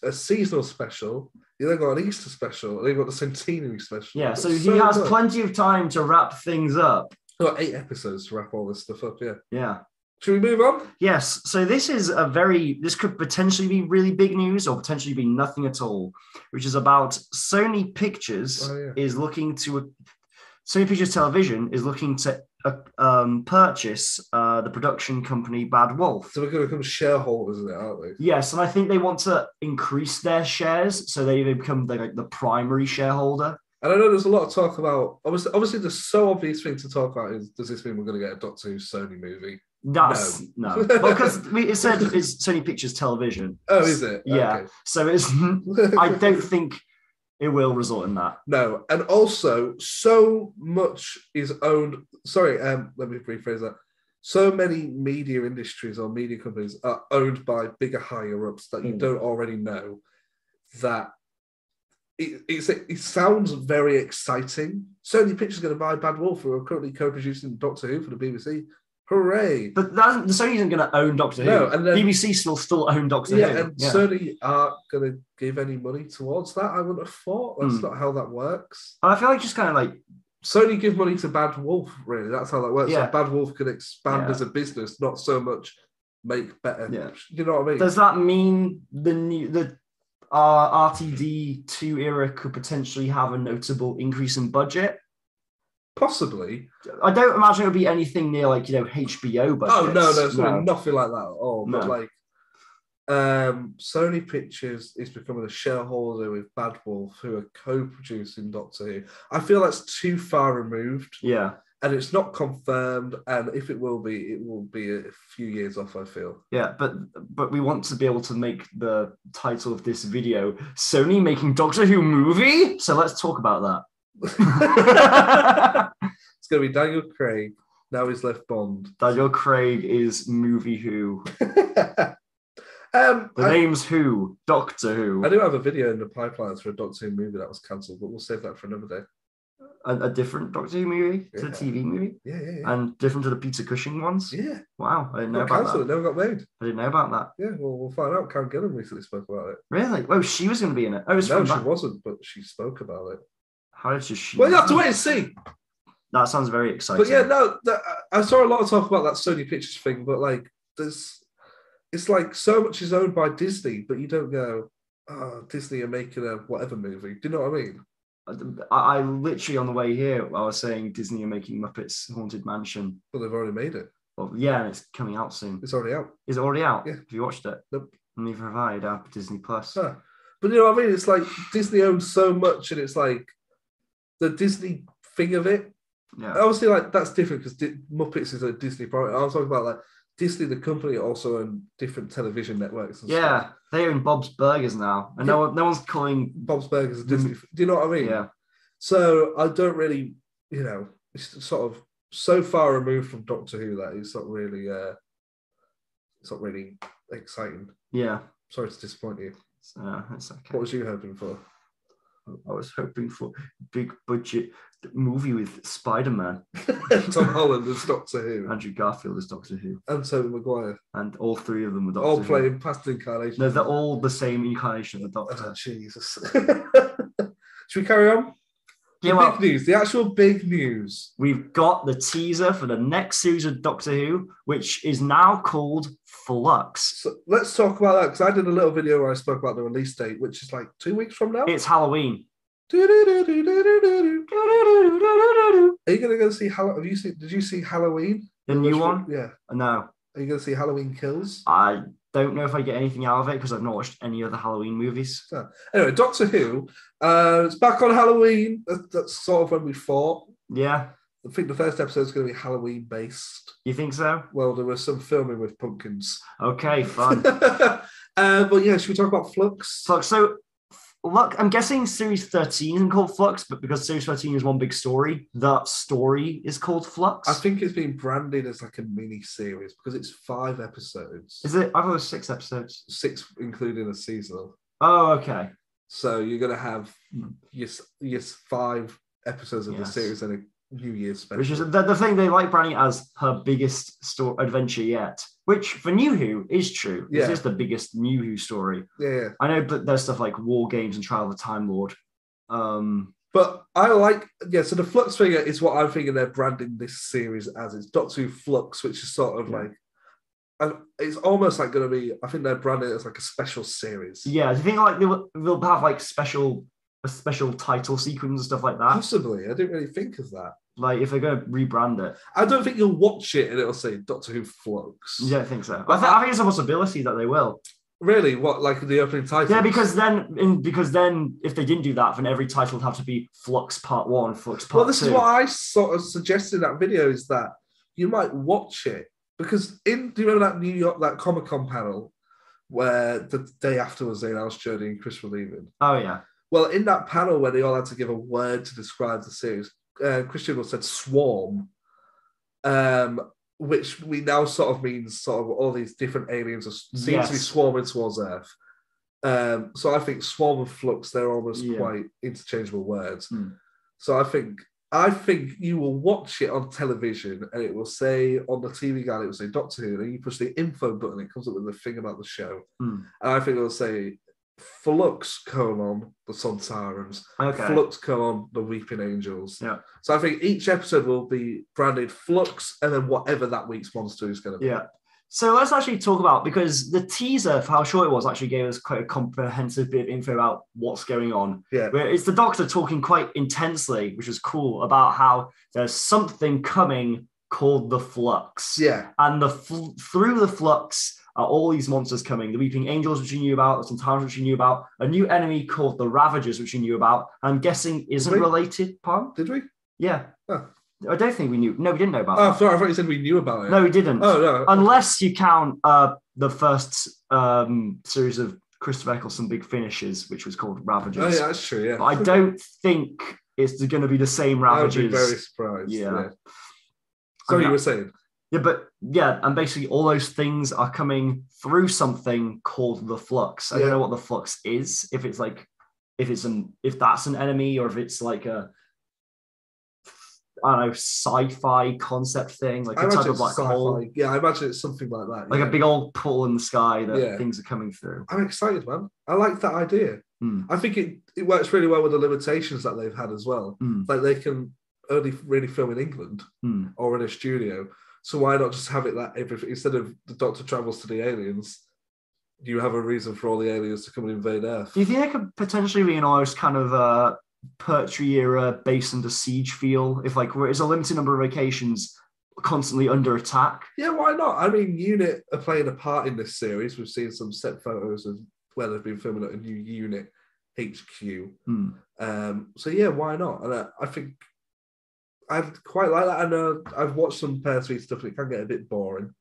a seasonal special. You then got an Easter special. And you've got the centenary special. yeah. You've So he has much. plenty of time to wrap things up. Got eight episodes to wrap all this stuff up. Yeah. Yeah. Should we move on? Yes. So this is a very, this could potentially be really big news or potentially be nothing at all, which is about Sony Pictures Oh, yeah. is looking to, Sony Pictures Television is looking to uh, um, purchase uh, the production company Bad Wolf. So we're going to become shareholders in it, aren't we? Yes, and I think they want to increase their shares so they become the, like the primary shareholder. And I know there's a lot of talk about. Obviously, obviously, the so obvious thing to talk about is: does this mean we're going to get a Doctor Who Sony movie? That's No. no, because it said [LAUGHS] it's Sony Pictures Television. Oh, is it? Yeah. So it's I don't think it will result in that. No, and also so much is owned. Sorry, um, let me rephrase that. So many media industries or media companies are owned by bigger higher ups that you Mm. don't already know. That it, it's, it sounds very exciting. Sony Pictures going to buy Bad Wolf, who are currently co-producing Doctor Who for the BBC. Hooray! But that, Sony isn't going to own Doctor No, Who. and then- BBC still still own Doctor yeah, Who. and Sony aren't going to give any money towards that. I wouldn't have thought that's Mm. not how that works. I feel like just kind of like Sony give money to Bad Wolf, really. That's how that works. Yeah. So Bad Wolf can expand Yeah. as a business, not so much make better. Yeah. You know what I mean? does that mean the new the uh, RTD two era could potentially have a notable increase in budget? Possibly. I don't imagine it would be anything near like you know HBO budget. Oh no, no, gonna nothing like that at all. But like, um, Sony Pictures is becoming a shareholder with Bad Wolf, who are co-producing Doctor Who. I feel that's too far removed, Yeah, and it's not confirmed. And if it will be, it will be a few years off. I feel. yeah, but but we want to be able to make the title of this video Sony making Doctor Who movie. So let's talk about that. It's gonna be Daniel Craig. Now he's left Bond. Daniel Craig is movie Who. [LAUGHS] um, The I, name's Who. Doctor Who. I do have a video in the pipelines for a Doctor Who movie that was cancelled, but we'll save that for another day. a, a different Doctor Who movie to the TV movie, Yeah, yeah, yeah. and different to the Peter Cushing ones. yeah. Wow, I didn't know Got about cancelled. It that. never got made. I didn't know about that. Yeah, well, we'll find out. Karen Gillan recently spoke about it. Really? Oh, she was going to be in it. Oh, No, she that. wasn't, but she spoke about it. Well, you have to wait and see. That sounds very exciting. But yeah, no, that, I saw a lot of talk about that Sony Pictures thing, but like, there's, it's like so much is owned by Disney, but you don't go, oh, Disney are making a whatever movie. Do you know what I mean? I, I literally on the way here, I was saying Disney are making Muppets Haunted Mansion. But they've already made it. Well, yeah, and it's coming out soon. It's already out. Is it already out? Yeah. Have you watched it? Nope. Neither have I. Down Disney Plus. Huh. But you know what I mean? It's like Disney owns so much, and it's like the Disney thing of it. Yeah. Obviously, like that's different because Di- Muppets is a Disney product. I was talking about like Disney, the company, also own different television networks. And Yeah, stuff. they own Bob's Burgers now, and no one, no one's calling. Bob's Burgers a Disney. Do you know what I mean? Yeah, So I don't really, you know, it's sort of so far removed from Doctor Who that it's not really, uh, it's not really exciting. yeah. Sorry to disappoint you. So it's okay. What was you hoping for? I was hoping for big budget movie with Spider Man, [LAUGHS] Tom Holland as Doctor Who Andrew Garfield as Doctor Who, and Toby Maguire, and all three of them were Doctor all Who. playing past incarnations. No, they're all the same incarnation of the Oh, Doctor. Jesus. [LAUGHS] Should we carry on? The well, big news, the actual big news. we've got the teaser for the next series of Doctor Who, which is now called Flux. So let's talk about that because I did a little video where I spoke about the release date, which is like two weeks from now. It's Halloween. Are you gonna go see? Hall- Have you seen? Did you see Halloween? The new one? Yeah. No, Are you gonna see Halloween Kills? I don't know if I get anything out of it because I've not watched any other Halloween movies. Anyway, Doctor Who. Uh, it's back on Halloween. That- That's sort of when we fought. Yeah, I think the first episode is going to be Halloween based. you think so? Well, there was some filming with pumpkins. Okay, fun. [LAUGHS] uh, but yeah, should we talk about Flux? Flux. So, look, I'm guessing series 13 isn't called Flux, but because series 13 is one big story, that story is called Flux. I think it's been branded as like a mini series because it's five episodes, Is it? I thought it was six episodes. six including a seasonal. Oh, okay. So you're gonna have yes, yes, five episodes of the series and a New Year's special. Which is the, the thing they like branding it as her biggest story adventure yet. Which for New Who is true. Yeah. This is the biggest New Who story. yeah, yeah. I know but there's stuff like War Games and Trial of the Time Lord. Um, But I like yeah. So the Flux figure is what I'm thinking they're branding this series as. It's Doctor Who Flux, which is sort of Yeah. like. And it's almost like going to be. I think they're branding it as like a special series. yeah, do you think like they'll, they'll have like special a special title sequence and stuff like that? Possibly, I didn't really think of that. Like if they're going to rebrand it, I don't think you'll watch it and it'll say Doctor Who Flux. you don't think so? I, th- I think it's a possibility that they will. Really? What like the opening title? Yeah, because then in, because then if they didn't do that, then every title would have to be Flux Part One, Flux Part well, this Two. is what I sort of suggested in that video is that you might watch it because in do you remember that New York that Comic Con panel where the day after was Zane Alice Jodie and Chris were leaving. oh yeah, Well, in that panel where they all had to give a word to describe the series, uh, Christian said swarm, um, which we now sort of means sort of all these different aliens are, seem to be swarming towards Earth. Um, so I think swarm and flux they're almost Yeah. quite interchangeable words. Hmm. So I think I think you will watch it on television and it will say on the TV guide it will say Doctor Who, and then you push the info button, it comes up with the thing about the show, Hmm. and I think it'll say Flux colon the Sontarans, okay. Flux colon the Weeping Angels. Yeah. So I think each episode will be branded Flux and then whatever that week's monster is going to be. Yeah. So let's actually talk about because the teaser for how short it was actually gave us quite a comprehensive bit of info about what's going on. Yeah. Where it's the doctor talking quite intensely, which is cool, about how there's something coming called the flux. Yeah. And the fl- through the flux are all these monsters coming. The Weeping Angels, which you knew about, the Sontarans, which you knew about, a new enemy called the Ravagers, which you knew about. I'm guessing isn't related, pardon? Did we? Yeah. Oh. I don't think we knew. No, we didn't know about Oh, that. sorry. I thought you said we knew about it. No, we didn't. Oh, no. Unless you count uh, the first um, series of Christopher Eccleston big finishes, which was called Ravagers. Oh, yeah, that's true. Yeah. But I don't think it's going to be the same Ravagers. I would be very surprised. Yeah. Sorry, Okay. you were saying. Yeah, but yeah, and basically all those things are coming through something called the flux. I don't know what the flux is. If it's like, if it's an, if that's an enemy, or if it's like a, I don't know sci-fi concept thing, like I a type of black hole, Yeah, I imagine it's something like that. like yeah. a big old pull in the sky that Yeah. things are coming through. I'm excited, man. I like that idea. Hmm. I think it, it works really well with the limitations that they've had as well. Hmm. Like they can only really film in England Hmm. or in a studio. So why not just have it that every instead of the Doctor travels to the aliens, you have a reason for all the aliens to come and invade Earth. Do you think it could potentially be an almost kind of uh, Pertwee era base under siege feel? If like where it's a limited number of locations constantly under attack. Yeah, why not? I mean, Unit are playing a part in this series. We've seen some set photos of where they've been filming at a new Unit HQ. Hmm. Um, so yeah, why not? And I, I think I'd quite like that. I know I've watched some Pertwee stuff and it can get a bit boring,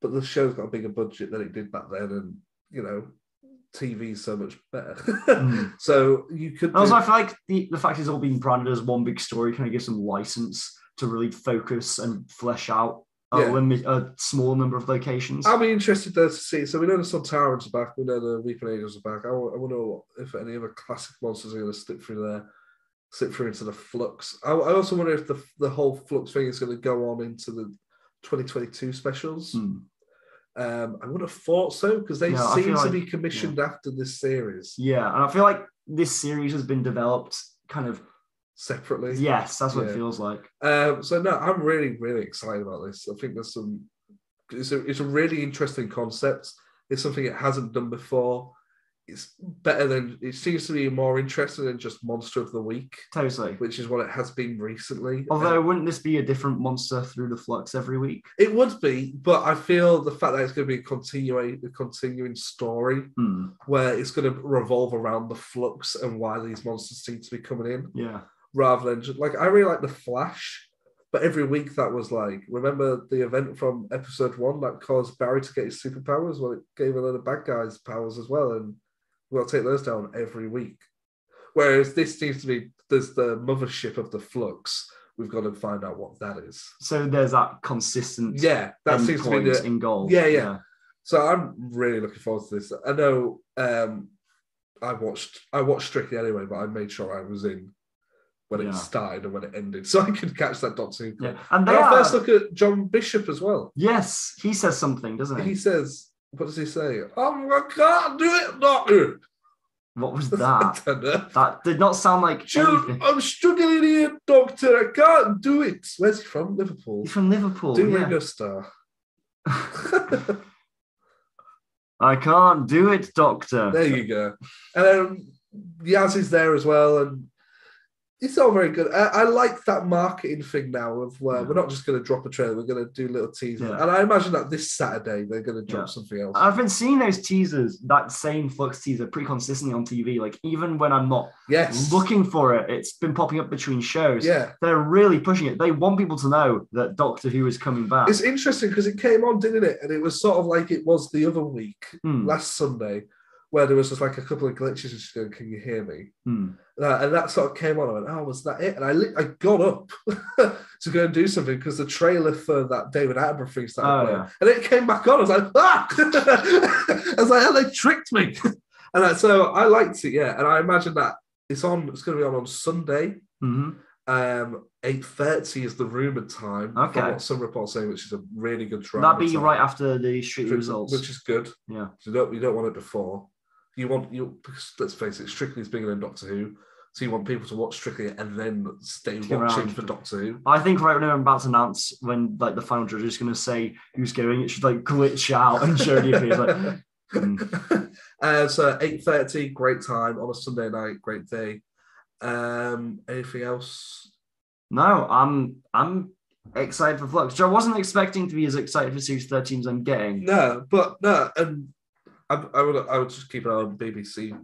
but the show's got a bigger budget than it did back then, and you know, TV's so much better. Mm. [LAUGHS] so you could. Also, do- I feel like the, the fact it's all being branded as one big story kind of gives some license to really focus and flesh out a, Yeah. limit, a small number of locations. I'll be interested there to see. So we know the Sontarans are back. We know the Weeping Angels are back. I, I wonder what, if any other classic monsters are going to slip through there, slip through into the Flux. I, I also wonder if the the whole Flux thing is going to go on into the 2022 specials. Hmm. Um, I would have thought so because they Yeah, seem to like- be commissioned after this series Yeah, and I feel like this series has been developed kind of. separately. Yes, that's what Yeah. it feels like. Um, so no, I'm really, really excited about this. I think there's some. It's a, it's a really interesting concept. It's something it hasn't done before. It's better than it seems to be more interesting than just Monster of the Week, Totally. which is what it has been recently. Although, Uh, wouldn't this be a different monster through the flux every week? it would be, but I feel the fact that it's going to be a continuing, a continuing story Hmm. where it's going to revolve around the flux and why these monsters seem to be coming in. Yeah. rather than just like I really like the Flash, but every week that was like remember the event from episode one that caused Barry to get his superpowers? Well, it gave a lot of bad guys powers as well, and we'll take those down every week. Whereas this seems to be there's the mothership of the Flux. We've got to find out what that is. So there's that consistent. Yeah, that seems to be the in goal. yeah, yeah. So I'm really looking forward to this. I know um I watched I watched Strictly anyway, but I made sure I was in when Yeah. it started and when it ended, [LAUGHS] so I could catch that Doctor Who. Yeah, and And they our are. first look at John Bishop as well. Yes, he says something, doesn't he? He says, "What does he say? Oh, I can't do it, Doctor." What was [LAUGHS] that? I don't know. that did not sound like anything. I'm struggling here, Doctor. I can't do it. Where's he from? Liverpool. He's from Liverpool. Do yeah. Starr. [LAUGHS] I can't do it, Doctor. There you go. And um, Yaz is there as well, and it's all very good. I, I like that marketing thing now of where Yeah. we're not just going to drop a trailer, we're going to do little teasers. Yeah. And I imagine that this Saturday they're going to drop Yeah. something else. I've been seeing those teasers, that same Flux teaser, pretty consistently on TV. Like even when I'm not yes. looking for it, it's been popping up between shows. Yeah. They're really pushing it. They want people to know that Doctor Who is coming back. It's interesting because it came on, didn't it? And it was sort of like it was the other week, Hmm, last Sunday, where there was just like a couple of glitches and she's going, Can you hear me? hmm. Uh, and that sort of came on. I went, oh, was that it? And I, li- I got up [LAUGHS] to go and do something because the trailer for that David Attenborough thing started Oh, playing. yeah. And it came back on. I was like, ah! [LAUGHS] I was like, oh, they tricked me. [LAUGHS] and uh, so I liked it, yeah. And I imagine that it's on. It's going to be on on Sunday. Mhm. Um, eight thirty is the rumored time. from Okay. what some reports saying, which is a really good drama. That'd be time, right after the Strictly results. which is good. yeah. You don't you don't want it before. You want you because let's face it, Strictly is bigger than Doctor Who. So you want people to watch Strictly and then stay Stick watching around. for Doctor Who. I think right now I'm about to announce when like the final judge is going to say who's going. It should like glitch out and Jodie appears like. [LAUGHS] mm. uh, so eight thirty, great time on a Sunday night, great day. Um, anything else? No, I'm I'm excited for Flux. I wasn't expecting to be as excited for Series 13 as I'm getting. No, but no, and I, I would I would just keep an eye on BBC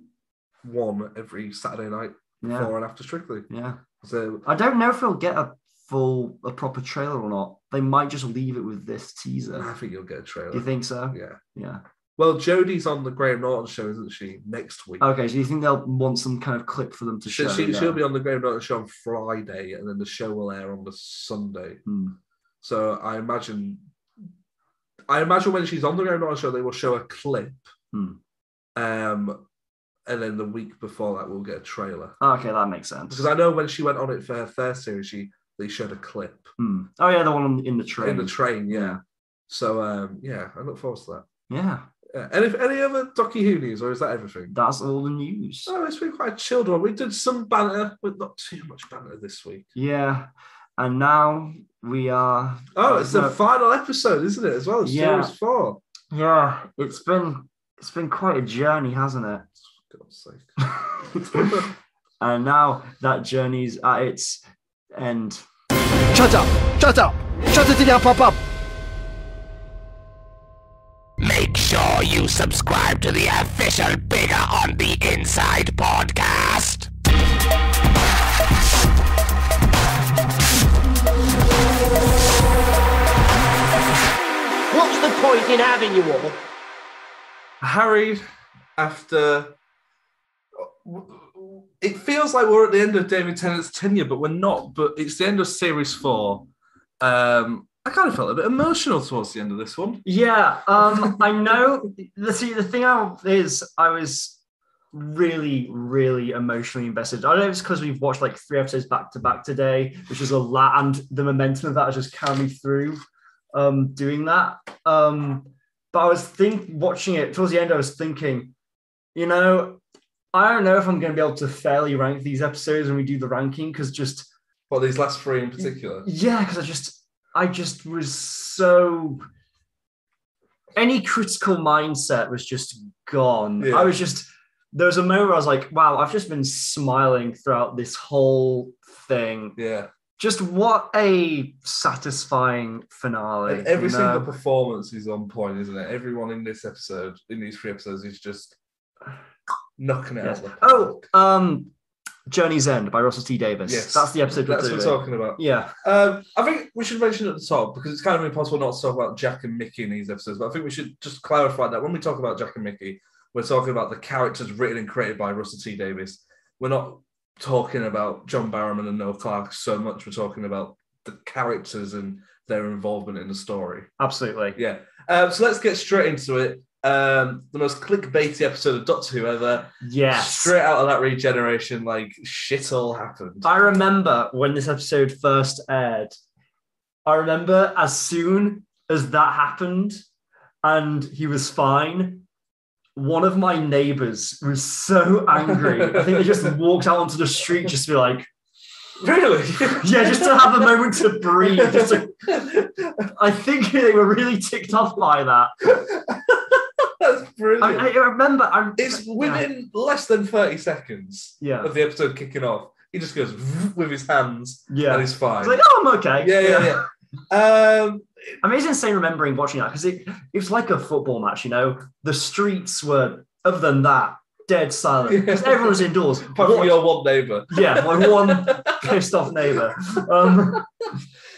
One every Saturday night Yeah, before and after Strictly. yeah. So I don't know if we'll get a full, a proper trailer or not. They might just leave it with this teaser. I think you'll get a trailer. Do you think so? Yeah. Yeah. Well, Jodie's on the Graham Norton show, isn't she? Next week. Okay, so you think they'll want some kind of clip for them to She, show? she, will be on the Graham Norton show on Friday, and then the show will air on the Sunday. Hmm. So I imagine, I imagine when she's on the Graham Norton show, they will show a clip, Hmm. um, and then the week before that, we'll get a trailer. Okay, that makes sense. Because I know when she went on it for her first series, she They showed a clip Hmm. Oh yeah, the one in the train. in the train. Yeah. So um, yeah, I look forward to that. Yeah, Yeah. Any any other Docky Who news, or is that everything? that's all the news. Oh, it's been quite a chilled one. We did some banter, but not too much banter this week. Yeah, and now we are. Oh, it's the final episode, isn't it? As well, it's Yeah. series four. yeah. It's been it's been quite a journey, hasn't it? God's sake. [LAUGHS] and now that journey's at its end. Shut up! Shut up! Shut it down, pop up! Make sure you subscribe to the official Bigger on the Inside podcast. What's the point in having you all? Harry, after it feels like we're at the end of David Tennant's tenure, but we're not. But it's the end of series four. Um, I kind of felt a bit emotional towards the end of this one. Yeah, um, [LAUGHS] I know. The see, the thing I, is, I was really, really emotionally invested. I don't know if it's because we've watched like three episodes back to back today, which is a lot, and the momentum of that has just carried me through um, doing that. Um, but I was think watching it towards the end. I was thinking, you know, I don't know if I'm going to be able to fairly rank these episodes when we do the ranking because just Well, these last three in particular. yeah, because I just I just was so any critical mindset was just gone. Yeah. I was just there was a moment where I was like, wow, I've just been smiling throughout this whole thing. Yeah, Just what a satisfying finale. and every you single performance is on point, isn't it? Everyone in this episode, in these three episodes, is just knocking it Yes. out. Oh, um Journey's End by Russell T. Davies. yes, That's the episode That's we're what we're talking about. Yeah. Um, I think we should mention at the top because it's kind of impossible not to talk about Jack and Mickey in these episodes. But I think we should just clarify that when we talk about Jack and Mickey, we're talking about the characters written and created by Russell T Davies. We're not talking about John Barrowman and Noel Clarke so much. We're talking about the characters and their involvement in the story. Absolutely. Yeah. Um, so let's get straight into it. Um, the most clickbaity episode of Doctor Who ever. Yes. Straight out of that regeneration, like shit all happened. I remember when this episode first aired. I remember as soon as that happened and he was fine, one of my neighbors was so angry. I think they just [LAUGHS] walked out onto the street just to be like, Really? [LAUGHS] yeah, just to have a moment to breathe. To, I think they were really ticked off by that. That's I, brilliant. I remember. I, it's yeah. within less than 30 seconds Yeah. of the episode kicking off. He just goes [LAUGHS] with his hands Yeah. and he's I fine. was like, oh, I'm okay. yeah, yeah, yeah. Um, I mean, it's insane remembering watching that because it, it was like a football match, you know? The streets were, other than that, dead silent because [LAUGHS] everyone was indoors. apart from your one neighbour. yeah, my one [LAUGHS] pissed off neighbor. Um,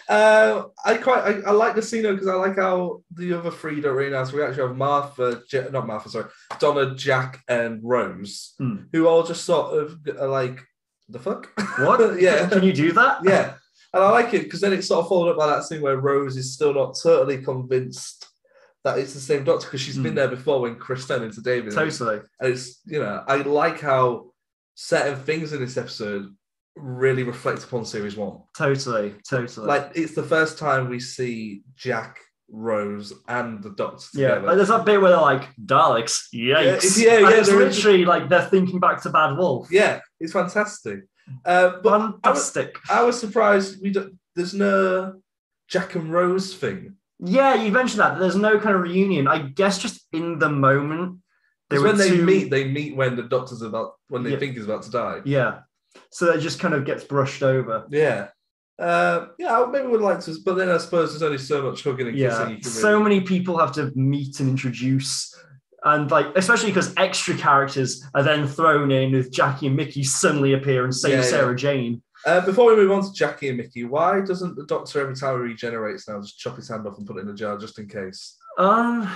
Uh, I quite I, I like the scene because I like how the other three don't really. We actually have Martha, not Martha, sorry, Donna, Jack, and Rose, Hmm. who all just sort of are like the fuck. what? [LAUGHS] yeah, Can you do that? yeah. And I like it because then it's sort of followed up by that scene where Rose is still not totally convinced that it's the same doctor because she's been Hmm. there before when Chris turned into David. Totally. And it's, you know, I like how certain things in this episode really reflect upon series one. Totally. Totally. Like, it's the first time we see Jack, Rose, and the doctor together. yeah, like there's that bit where they're like, Daleks, yikes. Yeah, yeah, yeah, It's literally like they're thinking back to Bad Wolf. yeah, it's fantastic. Uh, but I was, Fantastic. I was surprised we don't, there's no Jack and Rose thing. Yeah, you mentioned that. There's no kind of reunion. I guess just in the moment. Were when they meet, they meet when the doctor's about when they Yeah. think he's about to die. Yeah. So that just kind of gets brushed over. Yeah. Uh, yeah, I maybe would like to, but then I suppose there's only so much hugging and kissing Yeah. you can So really- many people have to meet and introduce. And like, especially because extra characters are then thrown in with Jackie and Mickey suddenly appear and save Yeah, yeah. Sarah Jane. Uh, before we move on to Jackie and Mickey, why doesn't the Doctor every time he regenerates now just chop his hand off and put it in a jar just in case? Um,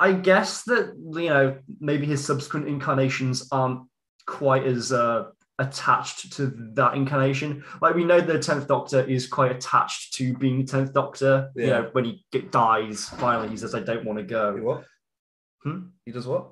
I guess that you know maybe his subsequent incarnations aren't quite as uh, attached to that incarnation. Like we know the tenth Doctor is quite attached to being the tenth Doctor. You know, when he get, dies, finally he says, "I don't want to go." Hmm? He does what?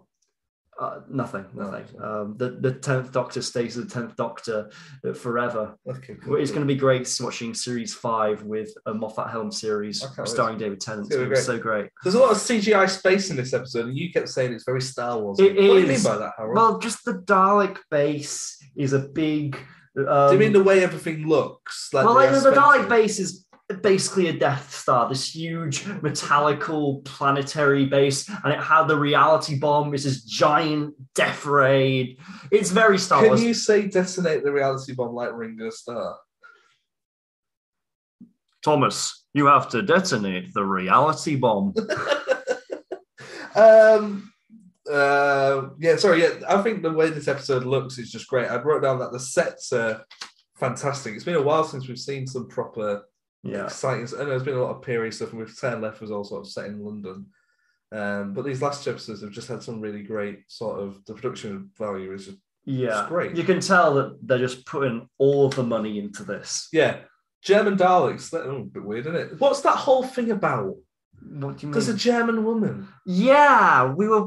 Uh, nothing, nothing. Um, the the tenth Doctor stays the tenth Doctor uh, forever. Okay, Well, It's going to be great watching series five with a Moffat Helm series I starring David Tennant. It's gonna be It was so great. There's a lot of CGI space in this episode, and you kept saying it's very Star Wars. It what do you mean by that, Harold? Well, just the Dalek base is a big. Um, do you mean the way everything looks? Like well, the like, the Dalek base is basically a Death Star, this huge metallical planetary base, and it had the reality bomb. It's this giant death raid. It's very Star Can Wars. you say detonate the reality bomb like Ringo Starr? Thomas, you have to detonate the reality bomb. [LAUGHS] um, uh, yeah, sorry. Yeah, I think the way this episode looks is just great. I wrote down that the sets are fantastic. It's been a while since we've seen some proper yeah. exciting. I know there's been a lot of period stuff, and with Turn Left was all sort of set in London. Um, but these last two episodes have just had some really great sort of the production value is just Yeah. It's great. You can tell that they're just putting all of the money into this. yeah. German Daleks, that, oh, a bit weird, isn't it? What's that whole thing about? What do you mean? There's a? German woman. Yeah, we were.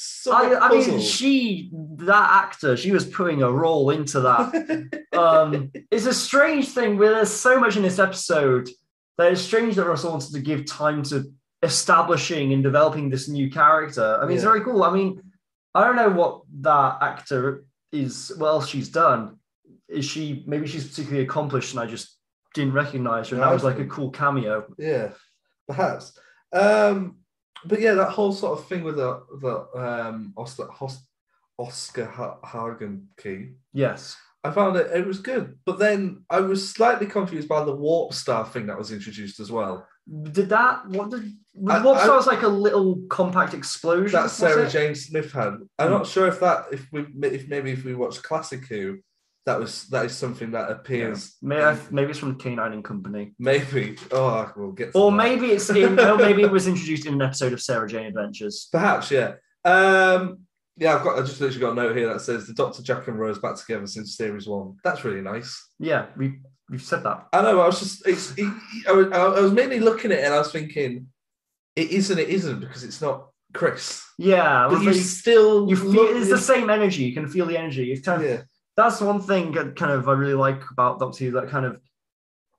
So I, I mean, she, that actor, she was putting a role into that. [LAUGHS] um, it's a strange thing where there's so much in this episode that it's strange that Russell wanted to give time to establishing and developing this new character. I mean, it's very cool. I mean, I don't know what that actor is, what else she's done. Is she, maybe she's particularly accomplished and I just didn't recognize her. And that was like a cool cameo. Yeah, perhaps. Um, but yeah, that whole sort of thing with the the um, Oscar, Oscar ha- Hagen key, Yes. I found it it was good. But then I was slightly confused by the warp star thing that was introduced as well. Did that, what did, I- what I- sounds like a little compact explosion? That Sarah it? Jane Smith had. I'm not sure if that if we if maybe if we watch Classic Who, that was that is something that appears. Maybe, maybe it's from K-9 and Company. Maybe. Oh, we'll get. Or that. maybe it's [LAUGHS] in, or maybe it was introduced in an episode of Sarah Jane Adventures. Perhaps, yeah. Um, yeah, I've got. I just literally got a note here that says the Doctor, Jack, and Rose back together since series one. That's really nice. Yeah, we we've said that. I know. I was just. It's. It, I, was, I was mainly looking at it and I was thinking, it isn't. It isn't because it's not Chris. Yeah, But you still. you feel it's the same energy. You can feel the energy. It's kind of Yeah. That's one thing that kind of I really like about Doctor Who. That kind of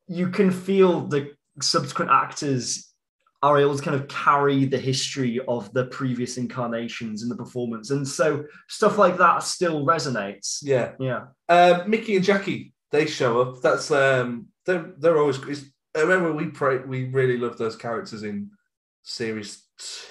you can feel the subsequent actors are able to kind of carry the history of the previous incarnations in the performance, and so stuff like that still resonates. Yeah. Yeah, Um, Mickey and Jackie, they show up. That's um, they're they're always. It's, I remember we pray, we really loved those characters in series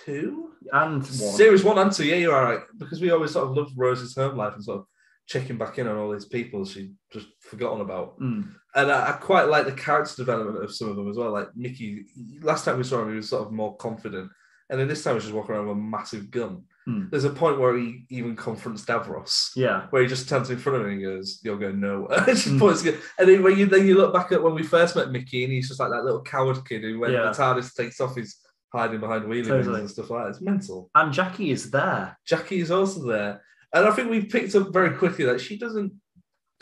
two, and one. series one and two. Yeah, you're all right because we always sort of loved Rose's home life and sort of checking back in on all these people she just forgotten about. Mm. And I, I quite like the character development of some of them as well. Like Mickey, last time we saw him, he was sort of more confident, and then this time he's just walking around with a massive gun. Hmm. There's a point where he even confronts Davros Yeah, where he just stands in front of him and goes, "You're going nowhere." [LAUGHS] Mm. And then when you then you look back at when we first met Mickey, and he's just like that little coward kid who, when Yeah. the TARDIS takes off, he's hiding behind wheelie Totally. and stuff like that. It's mental. and Jackie is there. Jackie is also there, and I think we picked up very quickly that she doesn't,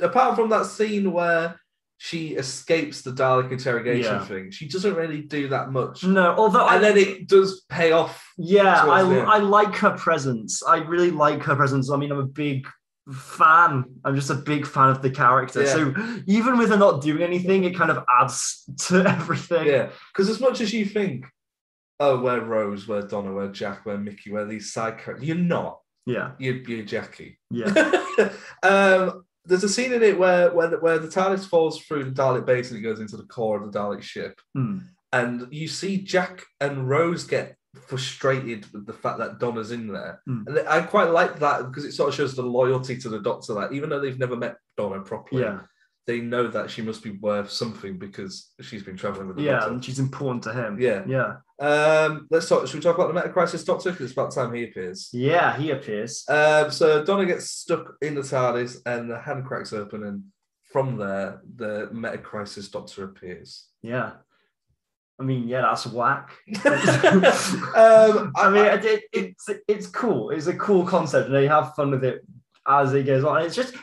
apart from that scene where she escapes the Dalek interrogation Yeah. thing, she doesn't really do that much. No, although I, And then it does pay off. Yeah, I, towards the end. I like her presence. I really like her presence. I mean, I'm a big fan. I'm just a big fan of the character. Yeah. So even with her not doing anything, it kind of adds to [LAUGHS] everything. Yeah, because as much as you think, oh, we're Rose, we're Donna, we're Jack, we're Mickey, we're these side characters, you're not. Yeah. You're, you're Jackie. Yeah. [LAUGHS] um, there's a scene in it where where the, where the TARDIS falls through the Dalek base and it goes into the core of the Dalek ship, Hmm. and you see Jack and Rose get frustrated with the fact that Donna's in there, Hmm. and I quite like that because it sort of shows the loyalty to the Doctor. That even though they've never met Donna properly, Yeah. they know that she must be worth something because she's been traveling with the Yeah. Doctor. And she's important to him. Yeah. Yeah. Um, let's talk. Should we talk about the Meta Crisis Doctor? Because it's about time he appears. Yeah. He appears. Um, so Donna gets stuck in the TARDIS, and the hand cracks open, and from there, the Meta Crisis Doctor appears. Yeah. I mean, yeah, that's whack. [LAUGHS] [LAUGHS] um, I mean, it, it, it's it's cool. It's a cool concept, and they have fun with it as it goes on. It's just,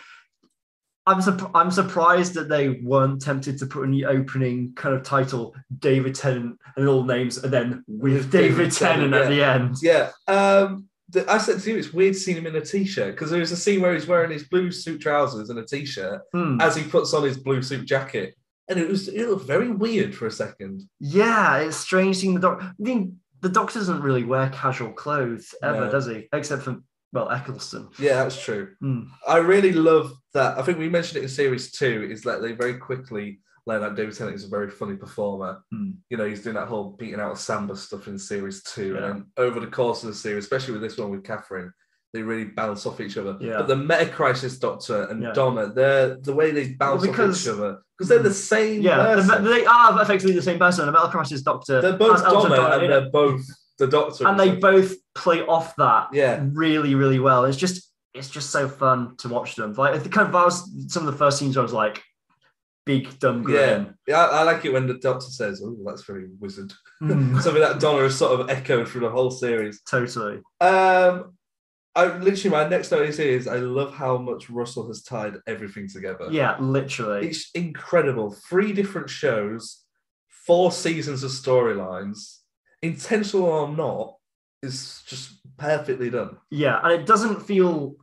I'm surp- I'm surprised that they weren't tempted to put in the opening kind of title David Tennant and all names, and then with David, David Tennant Tennant, at the end. yeah. Um, the, I said to you, it's weird seeing him in a t-shirt because there is a scene where he's wearing his blue suit trousers and a t-shirt Hmm. as he puts on his blue suit jacket, and it was it looked very weird for a second. Yeah, it's strange seeing the doctor. I mean, the doctor doesn't really wear casual clothes ever, No. does he? Except for well, Eccleston. Yeah, that's true. Hmm. I really love that. I think we mentioned it in series two. Is that they very quickly learn that David Tennant is a very funny performer. Hmm. You know, he's doing that whole beating out of Samba stuff in series two, Yeah. and over the course of the series, especially with this one with Catherine, they really bounce off each other. Yeah. But the Meta Crisis Doctor and Yeah. Donna, they're the way they bounce because- off each other because they're the same. Yeah, person. they are effectively the same person. The Meta Crisis Doctor. they're both Elton Donna and they're both the Doctor, and they both play off that Yeah. really, really well. It's just it's just so fun to watch them. Like the kind of that was some of the first scenes where I was like, big dumb Yeah, grin. yeah, I, I like it when the Doctor says, "Oh, that's very wizard." Mm, [LAUGHS] Something that Donna has sort of echoed through the whole series. totally. Um, I literally my next notice is I love how much Russell has tied everything together. Yeah, literally. it's incredible. Three different shows, four seasons of storylines, intentional or not, is just perfectly done. Yeah, and it doesn't feel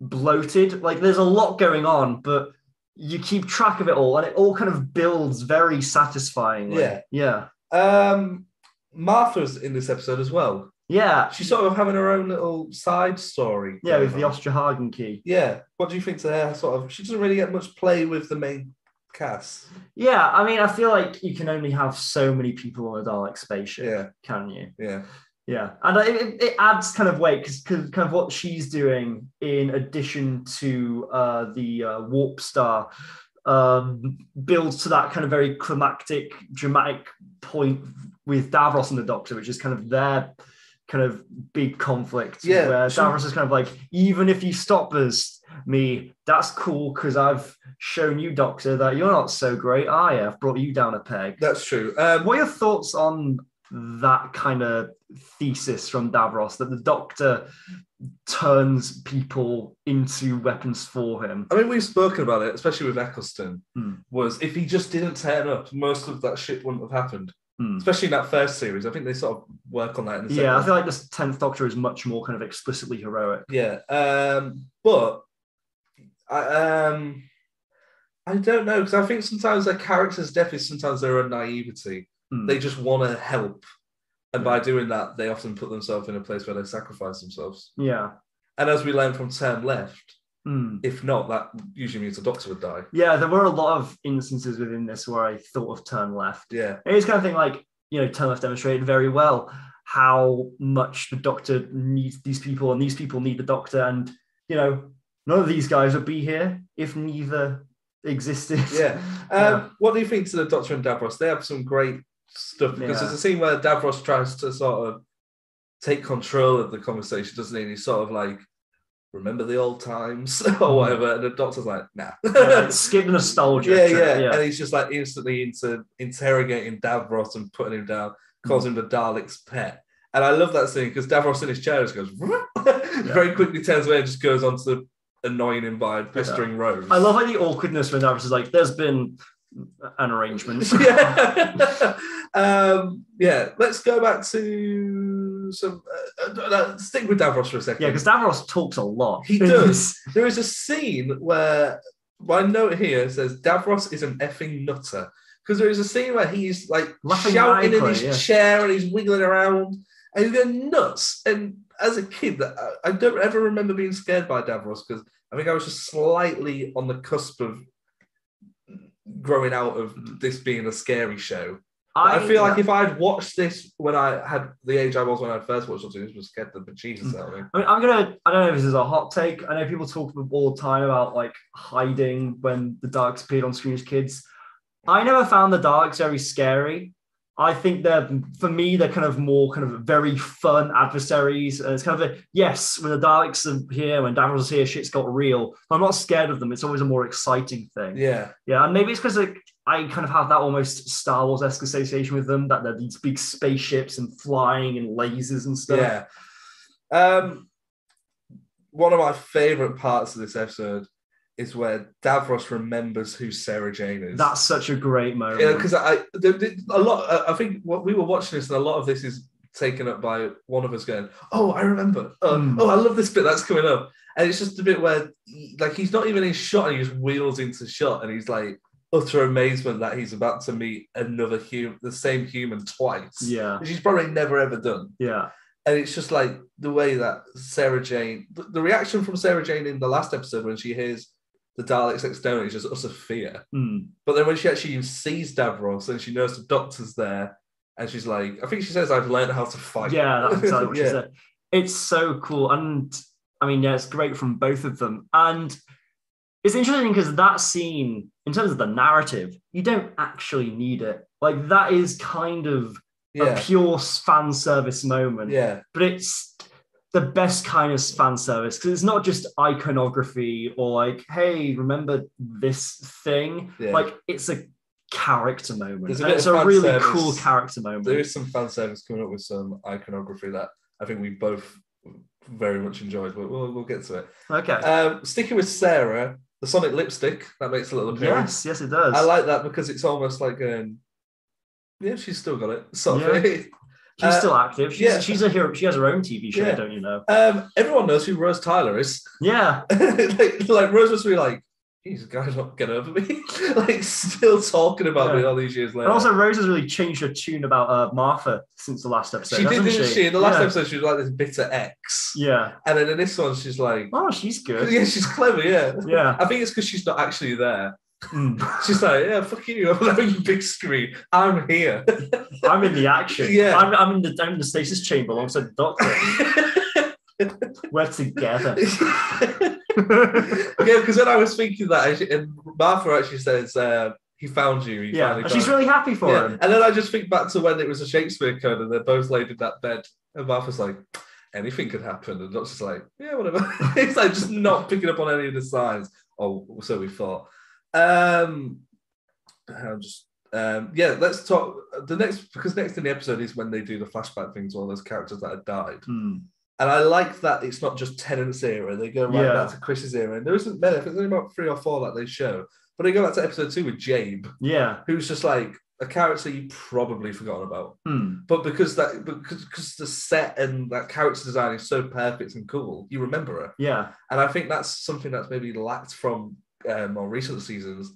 bloated. Like there's a lot going on, but you keep track of it all, and it all kind of builds very satisfyingly. Yeah. yeah, Um, Martha's in this episode as well. yeah, She's sort of having her own little side story. yeah. With the on. Osterhagen key. Yeah. What do you think to her? Sort of. She doesn't really get much play with the main Yeah, I mean, I feel like you can only have so many people on a Dalek spaceship. Yeah. can you? Yeah. Yeah, and it, it- adds kind of weight because kind of what she's doing in addition to uh, the uh, warp star um, builds to that kind of very climactic, dramatic point with Davros and the Doctor, which is kind of their kind of big conflict. Yeah, where Davros is kind of like, even if you stop us, me, that's cool because I've shown you, Doctor, that you're not so great. I have brought you down a peg. That's true. Um, What are your thoughts on that kind of thesis from Davros that the Doctor turns people into weapons for him? I mean, we've spoken about it, especially with Eccleston. Hmm. Was if he just didn't turn up, most of that shit wouldn't have happened. Hmm. Especially in that first series, I think they sort of work on that. In the Yeah, I feel like this tenth Doctor is much more kind of explicitly heroic. Yeah, um, but I um, I don't know because I think sometimes their characters' death is sometimes their own naivety. Hmm. They just want to help, and by doing that, they often put themselves in a place where they sacrifice themselves. Yeah. And as we learned from Turn Left, Hmm. if not, that usually means the Doctor would die. Yeah, there were a lot of instances within this where I thought of turn left. Yeah, It is kind of thing like, you know, turn left demonstrated very well how much the doctor needs these people and these people need the doctor. And, you know, none of these guys would be here if neither existed. yeah. [LAUGHS] Um, Yeah. What do you think to the Doctor and Davros? They have some great stuff because Yeah. there's a scene where Davros tries to sort of take control of the conversation, doesn't he? And he's sort of like, "Remember the old times" [LAUGHS] or whatever, and the Doctor's like, "Nah." [LAUGHS] Yeah, skip the nostalgia. yeah, trip, yeah, yeah. and he's just like instantly into interrogating Davros and putting him down, calls him the Dalek's pet. And I love that scene because Davros in his chair just goes very quickly turns away and just goes on to annoying him by pestering Rose. I love like the awkwardness when Davros is like, "There's been an arrangement." [LAUGHS] [LAUGHS] yeah. [LAUGHS] um, yeah, let's go back to some. Uh, uh, stick with Davros for a second. yeah, because Davros talks a lot. he does. there is a scene where my note here says Davros is an effing nutter. Because there is a scene where he's like Laughing shouting in his yeah. chair and he's wiggling around and he's going nuts. And as a kid, I- uh, I don't ever remember being scared by Davros because I think I was just slightly on the cusp of growing out of this being a scary show. But I, feel like if I'd watched this when I had the age I was when I first watched it, it was scared the bejesus out of me. I mean, I'm gonna. I don't know if this is a hot take. I know people talk all the time about like hiding when the Daleks appeared on screen as kids. I never found the Daleks very scary. I think they're, for me, they're kind of more kind of very fun adversaries. And it's kind of a yes, when the Daleks are here, when Davros is here, shit's got real. I'm not scared of them. It's always a more exciting thing. Yeah. Yeah, and maybe it's because like, I kind of have that almost Star Wars esque association with them that they're these big spaceships and flying and lasers and stuff. Yeah. Um, one of my favorite parts of this episode is where Davros remembers who Sarah Jane is. That's such a great moment. yeah, because I a lot. I think what we were watching this, and a lot of this is taken up by one of us going, "Oh, I remember. Oh, Mm. oh, I love this bit that's coming up." And it's just a bit where, like, he's not even in shot, and he just wheels into shot, and he's like utter amazement that he's about to meet another human, the same human twice, Yeah. which he's probably never ever done. Yeah. And it's just like the way that Sarah Jane, the, the reaction from Sarah Jane in the last episode when she hears the Daleks exterminate is just utter fear. Mm. But then when she actually sees Davros and she knows the doctor's there, and she's like, I think she says, I've learned how to fight. Yeah, that's [LAUGHS] exactly what she said. It's so cool. And I mean, yeah, it's great from both of them. And it's interesting because that scene, in terms of the narrative, you don't actually need it. Like, that is kind of a pure fan service moment. Yeah. But it's the best kind of fan service because it's not just iconography or like, hey, remember this thing? Yeah. Like, it's a character moment. A it's a really service. cool character moment. There is some fan service coming up with some iconography that I think we both very much enjoyed, but we'll, we'll get to it. Okay. Um, sticking with Sarah, the Sonic lipstick, that makes a little appearance. Yes, yes, it does. I like that because it's almost like, um, yeah, she's still got it. Sort Yeah. [LAUGHS] She's Uh, still active. She's, yeah. she's a hero. She has her own TV show, Yeah. don't you know? Um, everyone knows who Rose Tyler is. Yeah. [LAUGHS] like, like Rose must be like, "These guys not get over me." like still talking about me all these years later. And also, Rose has really changed her tune about uh, Martha since the last episode. she did, didn't she? In the last yeah. episode, she was like this bitter ex, Yeah. and then in this one, she's like, Oh, she's good. [LAUGHS] "Yeah, she's clever." Yeah, Yeah. I think it's because she's not actually there. Mm. She's like, "Yeah, fuck you. [LAUGHS] I'm on your big screen. I'm here." [LAUGHS] I'm in the action. Yeah. I'm, I'm in the I'm in the stasis chamber alongside the doctor. [LAUGHS] We're together. yeah, because when I was thinking that, and Martha actually says, uh, "He found you." He yeah. finally got she's it." really happy for Yeah. him. And then I just think back to when it was a Shakespeare code and they're both laid in that bed. And Martha's like, anything could happen. And Doctor's like, yeah, whatever. it's like just not picking up on any of the signs. Oh, so we thought. Um, I'm just, um, yeah, let's talk. The next, because next in the episode is when they do the flashback things, all those characters that had died. Mm. And I like that it's not just Tennant's era. They go right Yeah. back to Chris's era. And there isn't many, there's only about three or four that they show. But they go back to episode two with Jabe Yeah. who's just like a character you probably forgotten about. Hmm. But because that because because the set and that character design is so perfect and cool, you remember her. Yeah. And I think that's something that's maybe lacked from uh, more recent seasons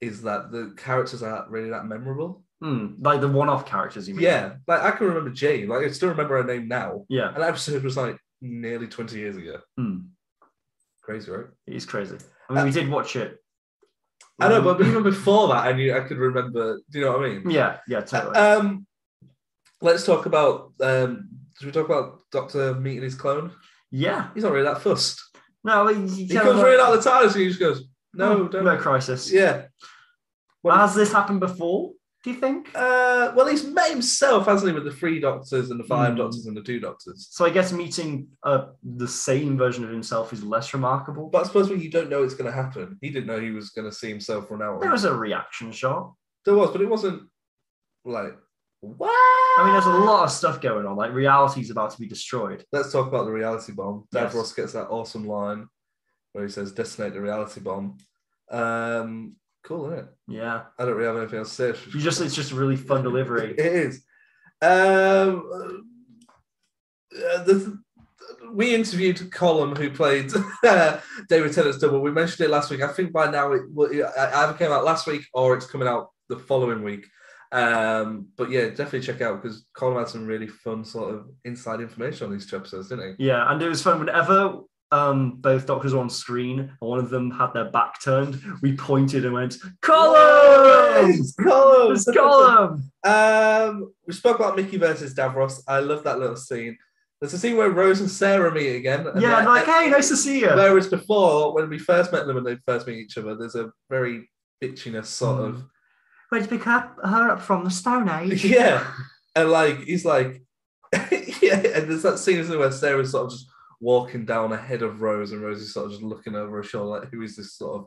is that the characters aren't really that memorable. Hmm. Like the one-off characters, you mean? Yeah, like I can remember Jane. Like I still remember her name now. Yeah. And that episode was like nearly twenty years ago. Hmm. Crazy, right? It is crazy. I mean, we did watch it. I know, but even before that, I knew I could remember. Do you know what I mean? Yeah. Yeah. Totally. Um, let's talk about. Um, should we talk about Doctor meeting his clone? yeah. He's not really that fussed. No, he, He comes right out of the TARDIS and he just goes, "No, don't." no crisis. Yeah. Well, Has this happened before? Do you think? uh, well, he's met himself, hasn't he, with the three doctors and the five Hmm. doctors and the two doctors. So I guess meeting uh, the same version of himself is less remarkable. But I suppose when you don't know it's going to happen, he didn't know he was going to see himself run out. There was a reaction shot. There was, but it wasn't like what? I mean, there's a lot of stuff going on. Like reality's about to be destroyed. Let's talk about the reality bomb. Yes. Davros gets that awesome line where he says, "Detonate the reality bomb." Um, cool, isn't it? Yeah. I don't really have anything else to say. You just it's just really fun delivery. [LAUGHS] It is. Um, uh, the, we interviewed Colin, who played [LAUGHS] David Tennant's double. We mentioned it last week. I think by now it, will- it either came out last week or it's coming out the following week. Um, but yeah, definitely check out because Colin had some really fun sort of inside information on these two episodes, didn't he? Yeah, and it was fun whenever um both doctors were on screen and one of them had their back turned, we pointed and went, Colin! It's Colin! Um, we spoke about Mickey versus Davros. I love that little scene. There's a scene where Rose and Sarah meet again. and Yeah, like, hey, nice to see you. Whereas before, when we first met them and they first meet each other, there's a very bitchiness sort of Where'd you pick up her up from the Stone [LAUGHS] Age? yeah, and like he's like [LAUGHS] yeah, and there's that scene where Sarah's sort of just walking down ahead of Rose, and Rose is sort of just looking over her shoulder, like who is this sort of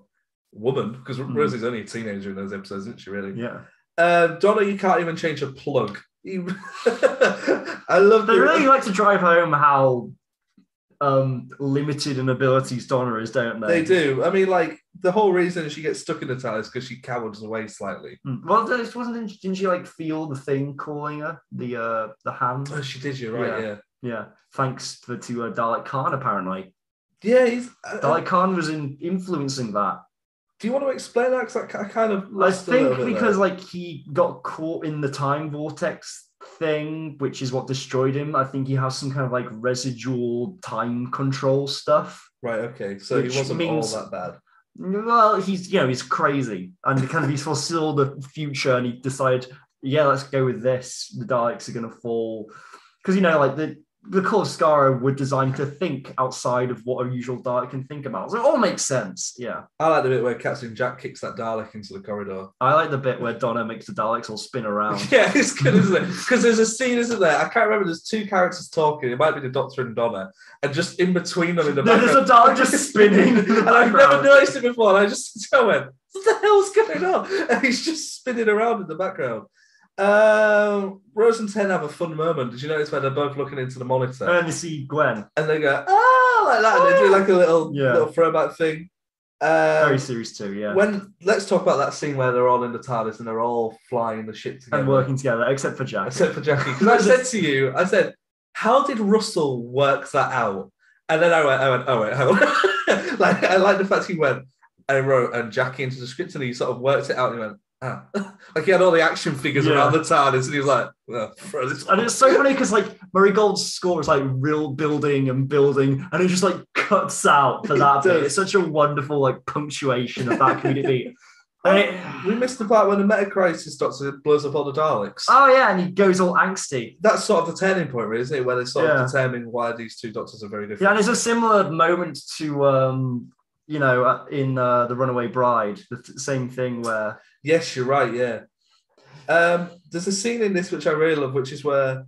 woman? Because Rose is only a teenager in those episodes, isn't she? Really? Yeah. Uh, Donna, you can't even change a plug. [LAUGHS] I love They the really like to drive home how um limited in abilities Donna is, don't they? They do. I mean, like the whole reason she gets stuck in the TARDIS because she cowers away slightly. Hmm. Well, this wasn't. Didn't she like feel the thing calling her? The uh the hand. Oh, she did. You're right. Yeah. Yeah. Yeah, thanks for to uh, Dalek Caan apparently. Yeah. he's, uh, Dalek Caan was in influencing that. do you want to explain that? Because I, I kind of I lost a little think because there. like he got caught in the time vortex thing, which is what destroyed him. I think he has some kind of like residual time control stuff. right. Okay. So he wasn't means- all that bad. Well, he's you know he's crazy and kind of he's foresaw the future and he decided, yeah, let's go with this. The Daleks are gonna fall because you know like the the Cult of Skaro were designed to think outside of what a usual Dalek can think about. So it all makes sense. Yeah, I like the bit where Captain Jack kicks that Dalek into the corridor. I like the bit where Donna makes the Daleks all spin around. [LAUGHS] Yeah, it's good, isn't it? Because there's a scene, isn't there? I can't remember. There's two characters talking. It might be the Doctor and Donna, and just in between them in the There's a Dalek just spinning [LAUGHS] and I've never noticed it before. And I just I went, "What the hell's going on?" [LAUGHS] And he's just spinning around in the background. Um, Rose and Ten have a fun moment. Did you notice where they're both looking into the monitor And you see Gwen. and they go, "Ah," like that, and they do like a little Yeah. little throwback thing. Um, Very series two, yeah. when let's talk about that scene where they're all in the TARDIS and they're all flying the ship together and working together, except for Jack. except for Jackie. [LAUGHS] Because I said to you, I said, how did Russell work that out? And then I went, I went, oh wait, hold on. [LAUGHS] like I like the fact he went and wrote and Jackie into the script and he sort of worked it out and he went, ah. [LAUGHS] like he had all the action figures Yeah. around the TARDIS and he was like, And it's so funny because like Murray Gold's score is like real building and building, and it just like cuts out for [LAUGHS] that It bit. does. It's such a wonderful like punctuation of that comedic beat. [LAUGHS] And it- We missed the part when the Meta Crisis Doctor blows up all the Daleks. oh yeah, and he goes all angsty. That's sort of the turning point, really, isn't it? Where they sort Yeah. of determine why these two doctors are very different. Yeah, and it's a similar moment to um, you know, uh, in uh, the Runaway Bride, the t- same thing where Yes, you're right. Yeah. Um, there's a scene in this which I really love, which is where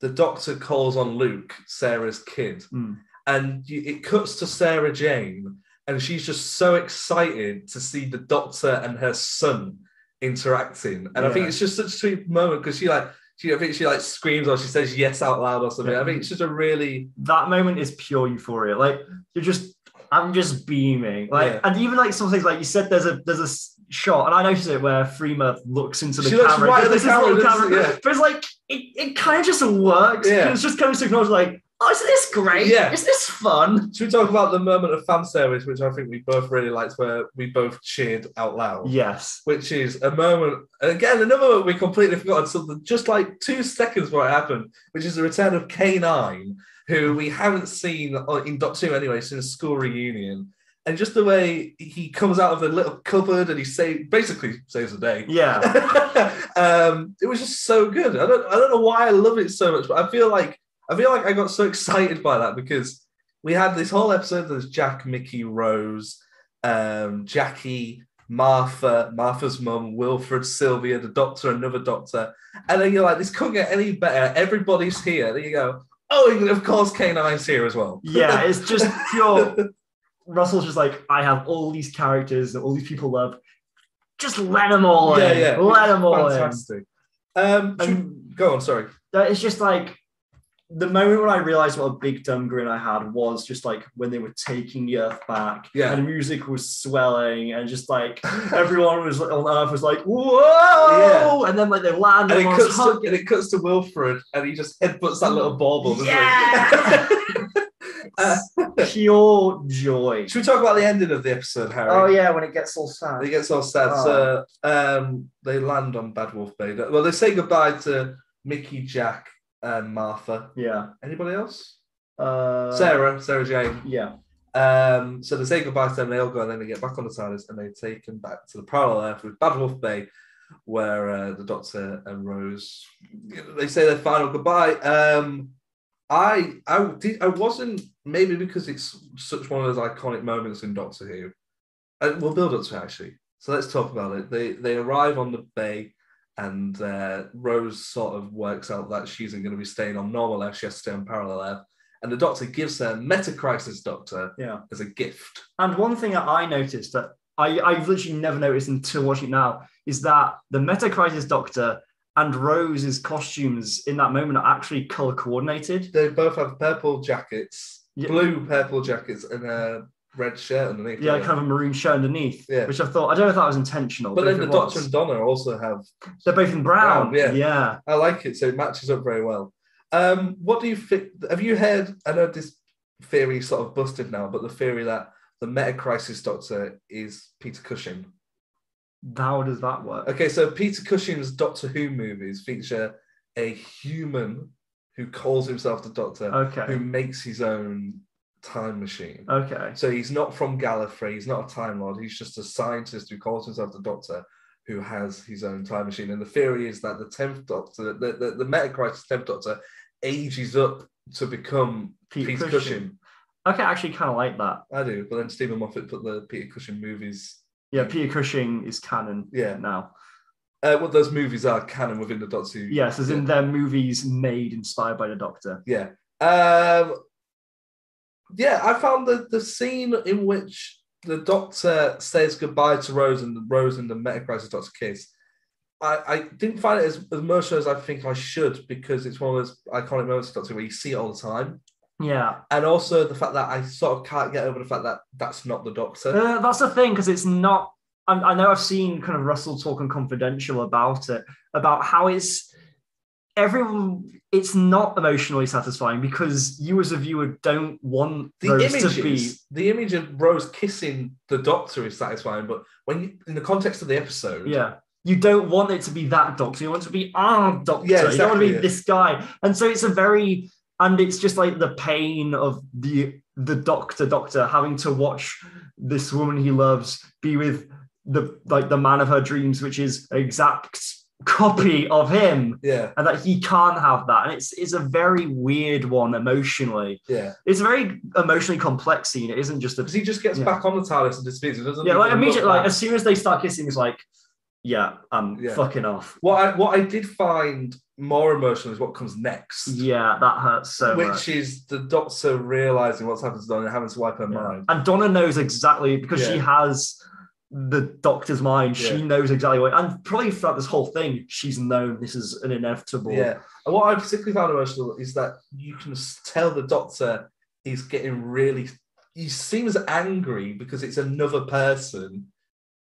the doctor calls on Luke, Sarah's kid, Hmm. and you, it cuts to Sarah Jane, and she's just so excited to see the doctor and her son interacting. And I think it's just such a sweet moment because she like she I think she like screams or she says yes out loud or something. I think it's just a really that moment is pure euphoria. Like you're just, I'm just beaming. Like, Yeah. and even like some things like you said, there's a there's a shot, and I noticed it where Freema looks into the She looks camera. right at the There's this camera, doesn't it? Yeah. but it's like it, it kind of just works. Yeah. It's just kind of acknowledge like, oh, is this great? Yeah. is this fun? should we talk about the moment of fan service, which I think we both really liked where we both cheered out loud. Yes. which is a moment again another moment we completely forgot something just like two seconds before it happened which is the return of k9 who we haven't seen on- in dot 2 anyway since school reunion and just the way he comes out of the little cupboard and he save, basically saves the day Yeah. [LAUGHS] um, it was just so good I don't, I don't know why i love it so much but i feel like i feel like i got so excited by that because we had this whole episode there's jack mickey rose um, jackie Martha, Martha's mum, Wilfred, Sylvia, the doctor, another doctor. And then you're like, this couldn't get any better. Everybody's here. There you go. Oh, and of course, K9's here as well. Yeah, it's just [LAUGHS] pure. Russell's just like, I have all these characters that all these people love. Just let them all yeah, in. yeah. Let them all in. Fantastic. Um, And go on, sorry. that it's just like the moment when I realized what a big dumb grin I had was just like when they were taking the Earth back, Yeah. and the music was swelling, and just like [LAUGHS] everyone was on Earth was like, whoa, Yeah. and then like they land, And it, cuts to, and it cuts to Wilfred, and he just headbutts that little bauble. Yeah! [LAUGHS] [LAUGHS] Uh, pure joy. should we talk about the ending of the episode, Harry? Oh yeah, when it gets all sad. It gets all sad. Oh. So um, they land on Bad Wolf Bay. Well, they say goodbye to Mickey, Jack, and Martha. Yeah. Anybody else? Uh, Sarah, Sarah Jane. Yeah. Um, so they say goodbye to them. They all go, and then they get back on the TARDIS, and they take them back to the parallel Earth with Bad Wolf Bay, where uh, the Doctor and Rose they say their final goodbye. Um, I I did I wasn't maybe because it's such one of those iconic moments in Doctor Who. Uh, we'll build up to it actually. So let's talk about it. They they arrive on the bay, and uh, Rose sort of works out that she isn't going to be staying on normal Earth. She has to stay on parallel Earth. And the Doctor gives her Meta Crisis Doctor Yeah. as a gift. And one thing that I noticed that I, I've literally never noticed until watching it now is that the Meta Crisis Doctor and Rose's costumes in that moment are actually color coordinated. They both have purple jackets Yeah. blue purple jackets and a red shirt underneath. Yeah, kind of a maroon shirt underneath. Yeah. Which I thought I don't know if that was intentional. But if then the Doctor was- and Donna also have. they're both in brown. Brown, yeah. yeah. I like it, so it matches up very well. Um, what do you think? Have you heard? I know this theory sort of busted now, but the theory that the Meta Crisis Doctor is Peter Cushing. How does that work? Okay, so Peter Cushing's Doctor Who movies feature a human who calls himself the Doctor, Okay. who makes his own time machine. Okay. So he's not from Gallifrey, he's not a Time Lord, he's just a scientist who calls himself the Doctor, who has his own time machine. And the theory is that the 10th Doctor, the, the, the Meta Crisis 10th Doctor, ages up to become Peter Peter, Cushing. Cushing. Okay, I actually kind of like that. I do, but then Steven Moffat put the Peter Cushing movies. Yeah, Peter Cushing is canon Yeah. now. Uh, what those movies are canon within the Doctor Who. Yes, as in Yeah. their movies made inspired by the Doctor. Yeah. Um, yeah, I found the, the scene in which the Doctor says goodbye to Rose and Rose and the Meta Crisis Doctor kiss. I, I didn't find it as, as emotional as I think I should because it's one of those iconic moments of Doctor where you see it all the time. Yeah, And also the fact that I sort of can't get over the fact that that's not the Doctor. uh, that's the thing because it's not. I, I know I've seen kind of Russell talking confidential about it, about how it's everyone. It's not emotionally satisfying because you as a viewer don't want the Rose images, to be. the image of Rose kissing the Doctor is satisfying, but when you, in the context of the episode, Yeah. You don't want it to be that doctor. You want it to be our doctor. Yeah, You don't want to be this guy. And so it's a very and it's just like the pain of the the doctor doctor having to watch this woman he loves be with the like the man of her dreams, which is exact copy of him. yeah, And that he can't have that. And it's it's a very weird one emotionally. yeah. It's a very emotionally complex scene. It isn't just a Because he just gets Yeah. back on the TARDIS and disappears. It doesn't yeah, like immediately, like as soon as they start kissing, it's like, yeah, I'm Yeah. fucking off. What I what I did find more emotional is what comes next, Yeah, that hurts so which much. is the Doctor realizing what's happened to Donna and having to wipe her Yeah. mind. And Donna knows exactly because she has the doctor's mind. She Yeah. knows exactly what, and probably throughout this whole thing, she's known this is an inevitable. Yeah, and what I particularly found emotional is that you can tell the Doctor is getting really. He seems angry because it's another person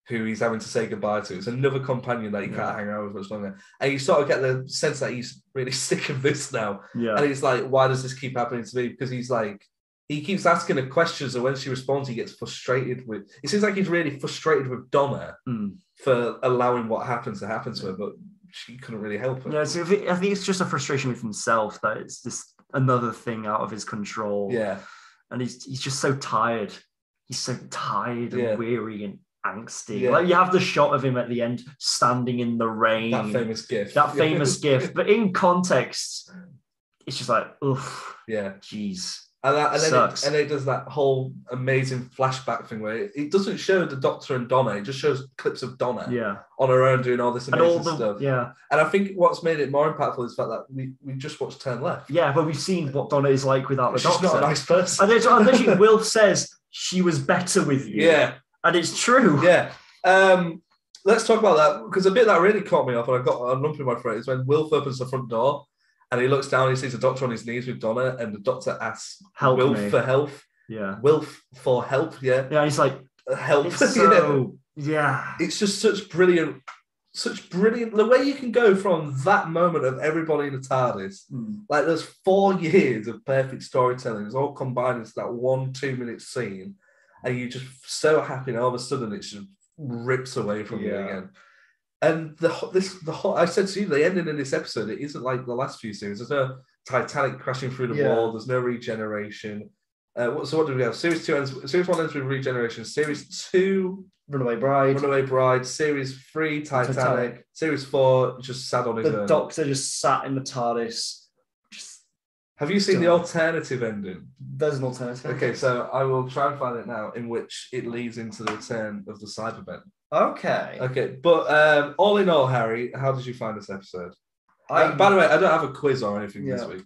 who he's having to say goodbye to. It's another companion that he Yeah. can't hang out with much longer, and you sort of get the sense that he's really [LAUGHS] sick of this now. yeah, And he's like, why does this keep happening to me? Because he's like, he keeps asking her questions, and when she responds, he gets frustrated with. It seems like he's really frustrated with Donna Mm. for allowing what happened to happen to her, but she couldn't really help it. yeah. So I think it's just a frustration with himself that it's just another thing out of his control. Yeah, and he's he's just so tired. He's so tired and Yeah. weary and angsty. Yeah. Like you have the shot of him at the end standing in the rain. that famous gift. that [LAUGHS] famous gift. But in context, it's just like, oof, Yeah, jeez. and, that, and then Sucks. it, and it does that whole amazing flashback thing where it, it doesn't show the Doctor and Donna; it just shows clips of Donna Yeah. on her own doing all this And amazing all the stuff. yeah. And I think what's made it more impactful is the fact that we, we just watched Turn Left. Yeah, but we've seen what Donna is like without the She's doctor. not a nice person. And and literally [LAUGHS] Will says she was better with you. Yeah, And it's true. yeah. Um, let's talk about that because a bit that really caught me off, and I got a lump in my throat is when Wilf opens the front door and he looks down, and he sees the doctor on his knees with Donna, and the doctor asks Help Wilf me. for help. Yeah. Wilf for help, yeah, Yeah, he's like, help. it's [LAUGHS] Yeah. so yeah. It's just such brilliant, such brilliant. The way you can go from that moment of everybody in the TARDIS, Mm. like there's four years of perfect storytelling, it's all combined into that one two minute scene, and you're just so happy, and all of a sudden it just rips away from you again. And the this the whole I said to you, the ending in this episode, it isn't like the last few series. There's no Titanic crashing through the Yeah. wall. There's no regeneration. Uh, so what do we have? Series two ends. Series one ends with regeneration. Series two Runaway Bride. Runaway Bride, Series Three, Titanic, Titanic. Series Four, just sad on his the own. doctor just sat in the TARDIS. Have you seen the alternative ending? there's an alternative. Okay, so I will try and find it now, in which it leads into the return of the Cybermen. Okay. Okay, but um, all in all, Harry, how did you find this episode? I, Uh, by the way, I don't have a quiz or anything this week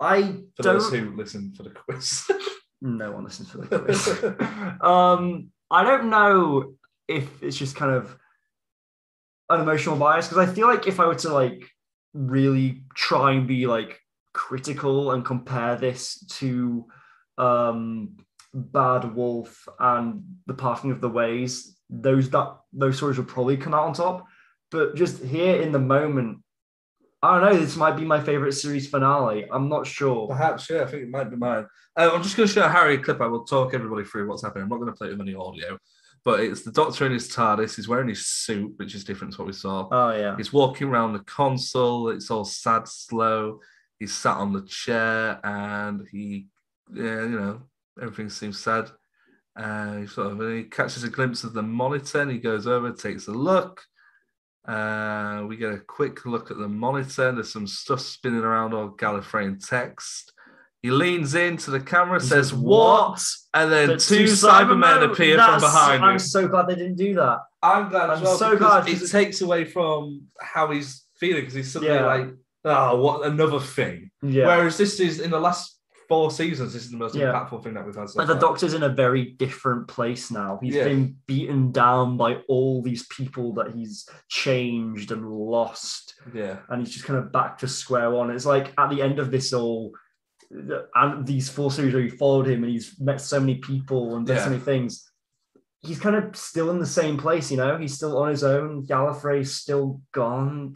I for don't. those who listen for the quiz. [LAUGHS] No one listens for the [LAUGHS] quiz. um, I don't know if it's just kind of an emotional bias because I feel like if I were to like really try and be like critical and compare this to um, Bad Wolf, and The Parting of the Ways, those that those stories will probably come out on top. But just here in the moment, I don't know. This might be my favorite series finale. I'm not sure. Perhaps, yeah, I think it might be mine. Uh, I'm just going to show Harry a clip. I will talk everybody through what's happening. I'm not going to play with any audio, but it's the Doctor in his TARDIS. He's wearing his suit, which is different to what we saw. Oh yeah, He's walking around the console. It's all sad, slow. He's sat on the chair, and he, yeah, you know, everything seems sad. Uh, he sort of he catches a glimpse of the monitor, and he goes over, takes a look. Uh, we get a quick look at the monitor. There's some stuff spinning around all Gallifreyan text. He leans into the camera, says, "What?" And then That's two Cybermen appear from behind. I'm so glad they didn't do that. I'm glad I'm well. so glad, It takes away from how he's feeling because he's suddenly Yeah. like, oh, what another thing. Yeah. Whereas this is in the last four seasons, this is the most Yeah. impactful thing that we've had so Like the far. doctor's in a very different place now. He's Yeah. been beaten down by all these people that he's changed and lost, Yeah. and he's just kind of back to square one. It's like at the end of this all, and these four series where he followed him and he's met so many people and done so many things. He's kind of still in the same place, you know. He's still on his own. Gallifrey's still gone.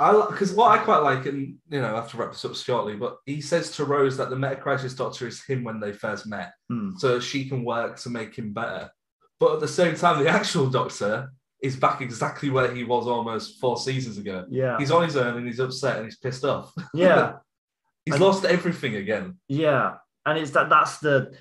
I because what I quite like, and you know, I have to wrap this up shortly, but he says to Rose that the Meta Crisis Doctor is him when they first met, Hmm. so she can work to make him better. But at the same time, the actual Doctor is back exactly where he was almost four seasons ago. Yeah, He's on his own and he's upset and he's pissed off. yeah, [LAUGHS] He's And- lost everything again. yeah. And it's that. That's the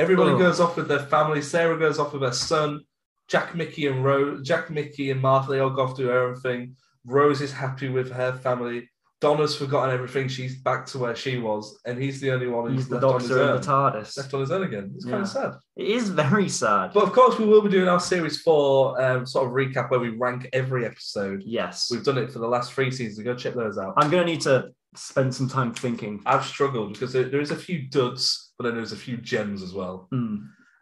Everybody Oh. goes off with their family. Sarah goes off with her son. Jack, Mickey, and Rose. Jack, Mickey, and Martha they all go off to their own thing. Rose is happy with her family. Donna's forgotten everything. She's back to where she was, and he's the only one who's he's the left on his doctor in own. the TARDIS. Left on his own again. It's kind of sad. It is very sad. But of course, we will be doing our series four um, sort of recap where we rank every episode. yes, We've done it for the last three seasons. Go check those out. I'm gonna need to spend some time thinking. I've struggled because there, there is a few duds, but then there's a few gems as well. Hmm.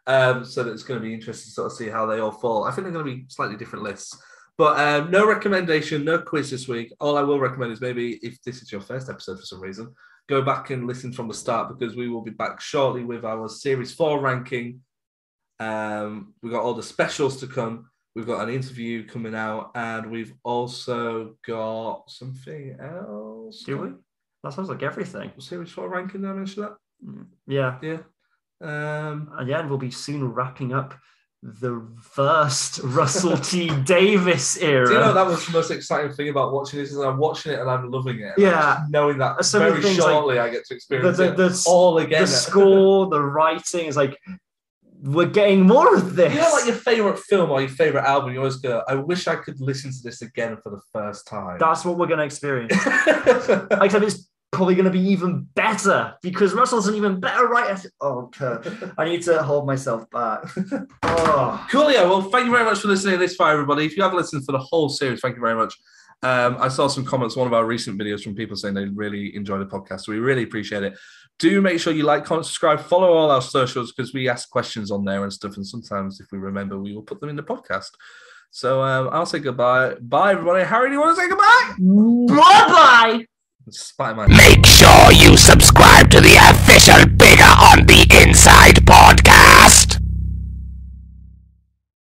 Um, so it's going to be interesting to sort of see how they all fall. I think they're going to be slightly different lists. But um, no recommendation, no quiz this week. All I will recommend is maybe if this is your first episode for some reason, go back and listen from the start because we will be back shortly with our series four ranking. Um, we've got all the specials to come. We've got an interview coming out, and we've also got something else. Do we? That sounds like everything. Series four ranking, did I mention that? Yeah. Yeah. Um, And yeah, and we'll be soon wrapping up the first [LAUGHS] Russell T Davies era. Do you know that was the most exciting thing about watching this? Is I'm watching it and I'm loving it. Yeah. knowing that So very things, like, shortly I get to the, experience the, it all again. the score, the writing is like, we're getting more of this. You know, like your favorite film or your favorite album, you always go, "I wish I could listen to this again for the first time." That's what we're going to experience. [LAUGHS] Except it's probably going to be even better because Russell's an even better writer. Oh, God. I need to hold myself back. Oh. Coolio. Well, thank you very much for listening to this far, everybody. If you have listened for the whole series, thank you very much. Um, I saw some comments, one of our recent videos from people saying they really enjoy the podcast. So we really appreciate it. Do make sure you like, comment, subscribe, follow all our socials because we ask questions on there and stuff. And sometimes, if we remember, we will put them in the podcast. So um, I'll say goodbye. Bye, everybody. Harry, do you want to say goodbye? Bye-bye. Spite my Make sure you subscribe to the official Bigger on the Inside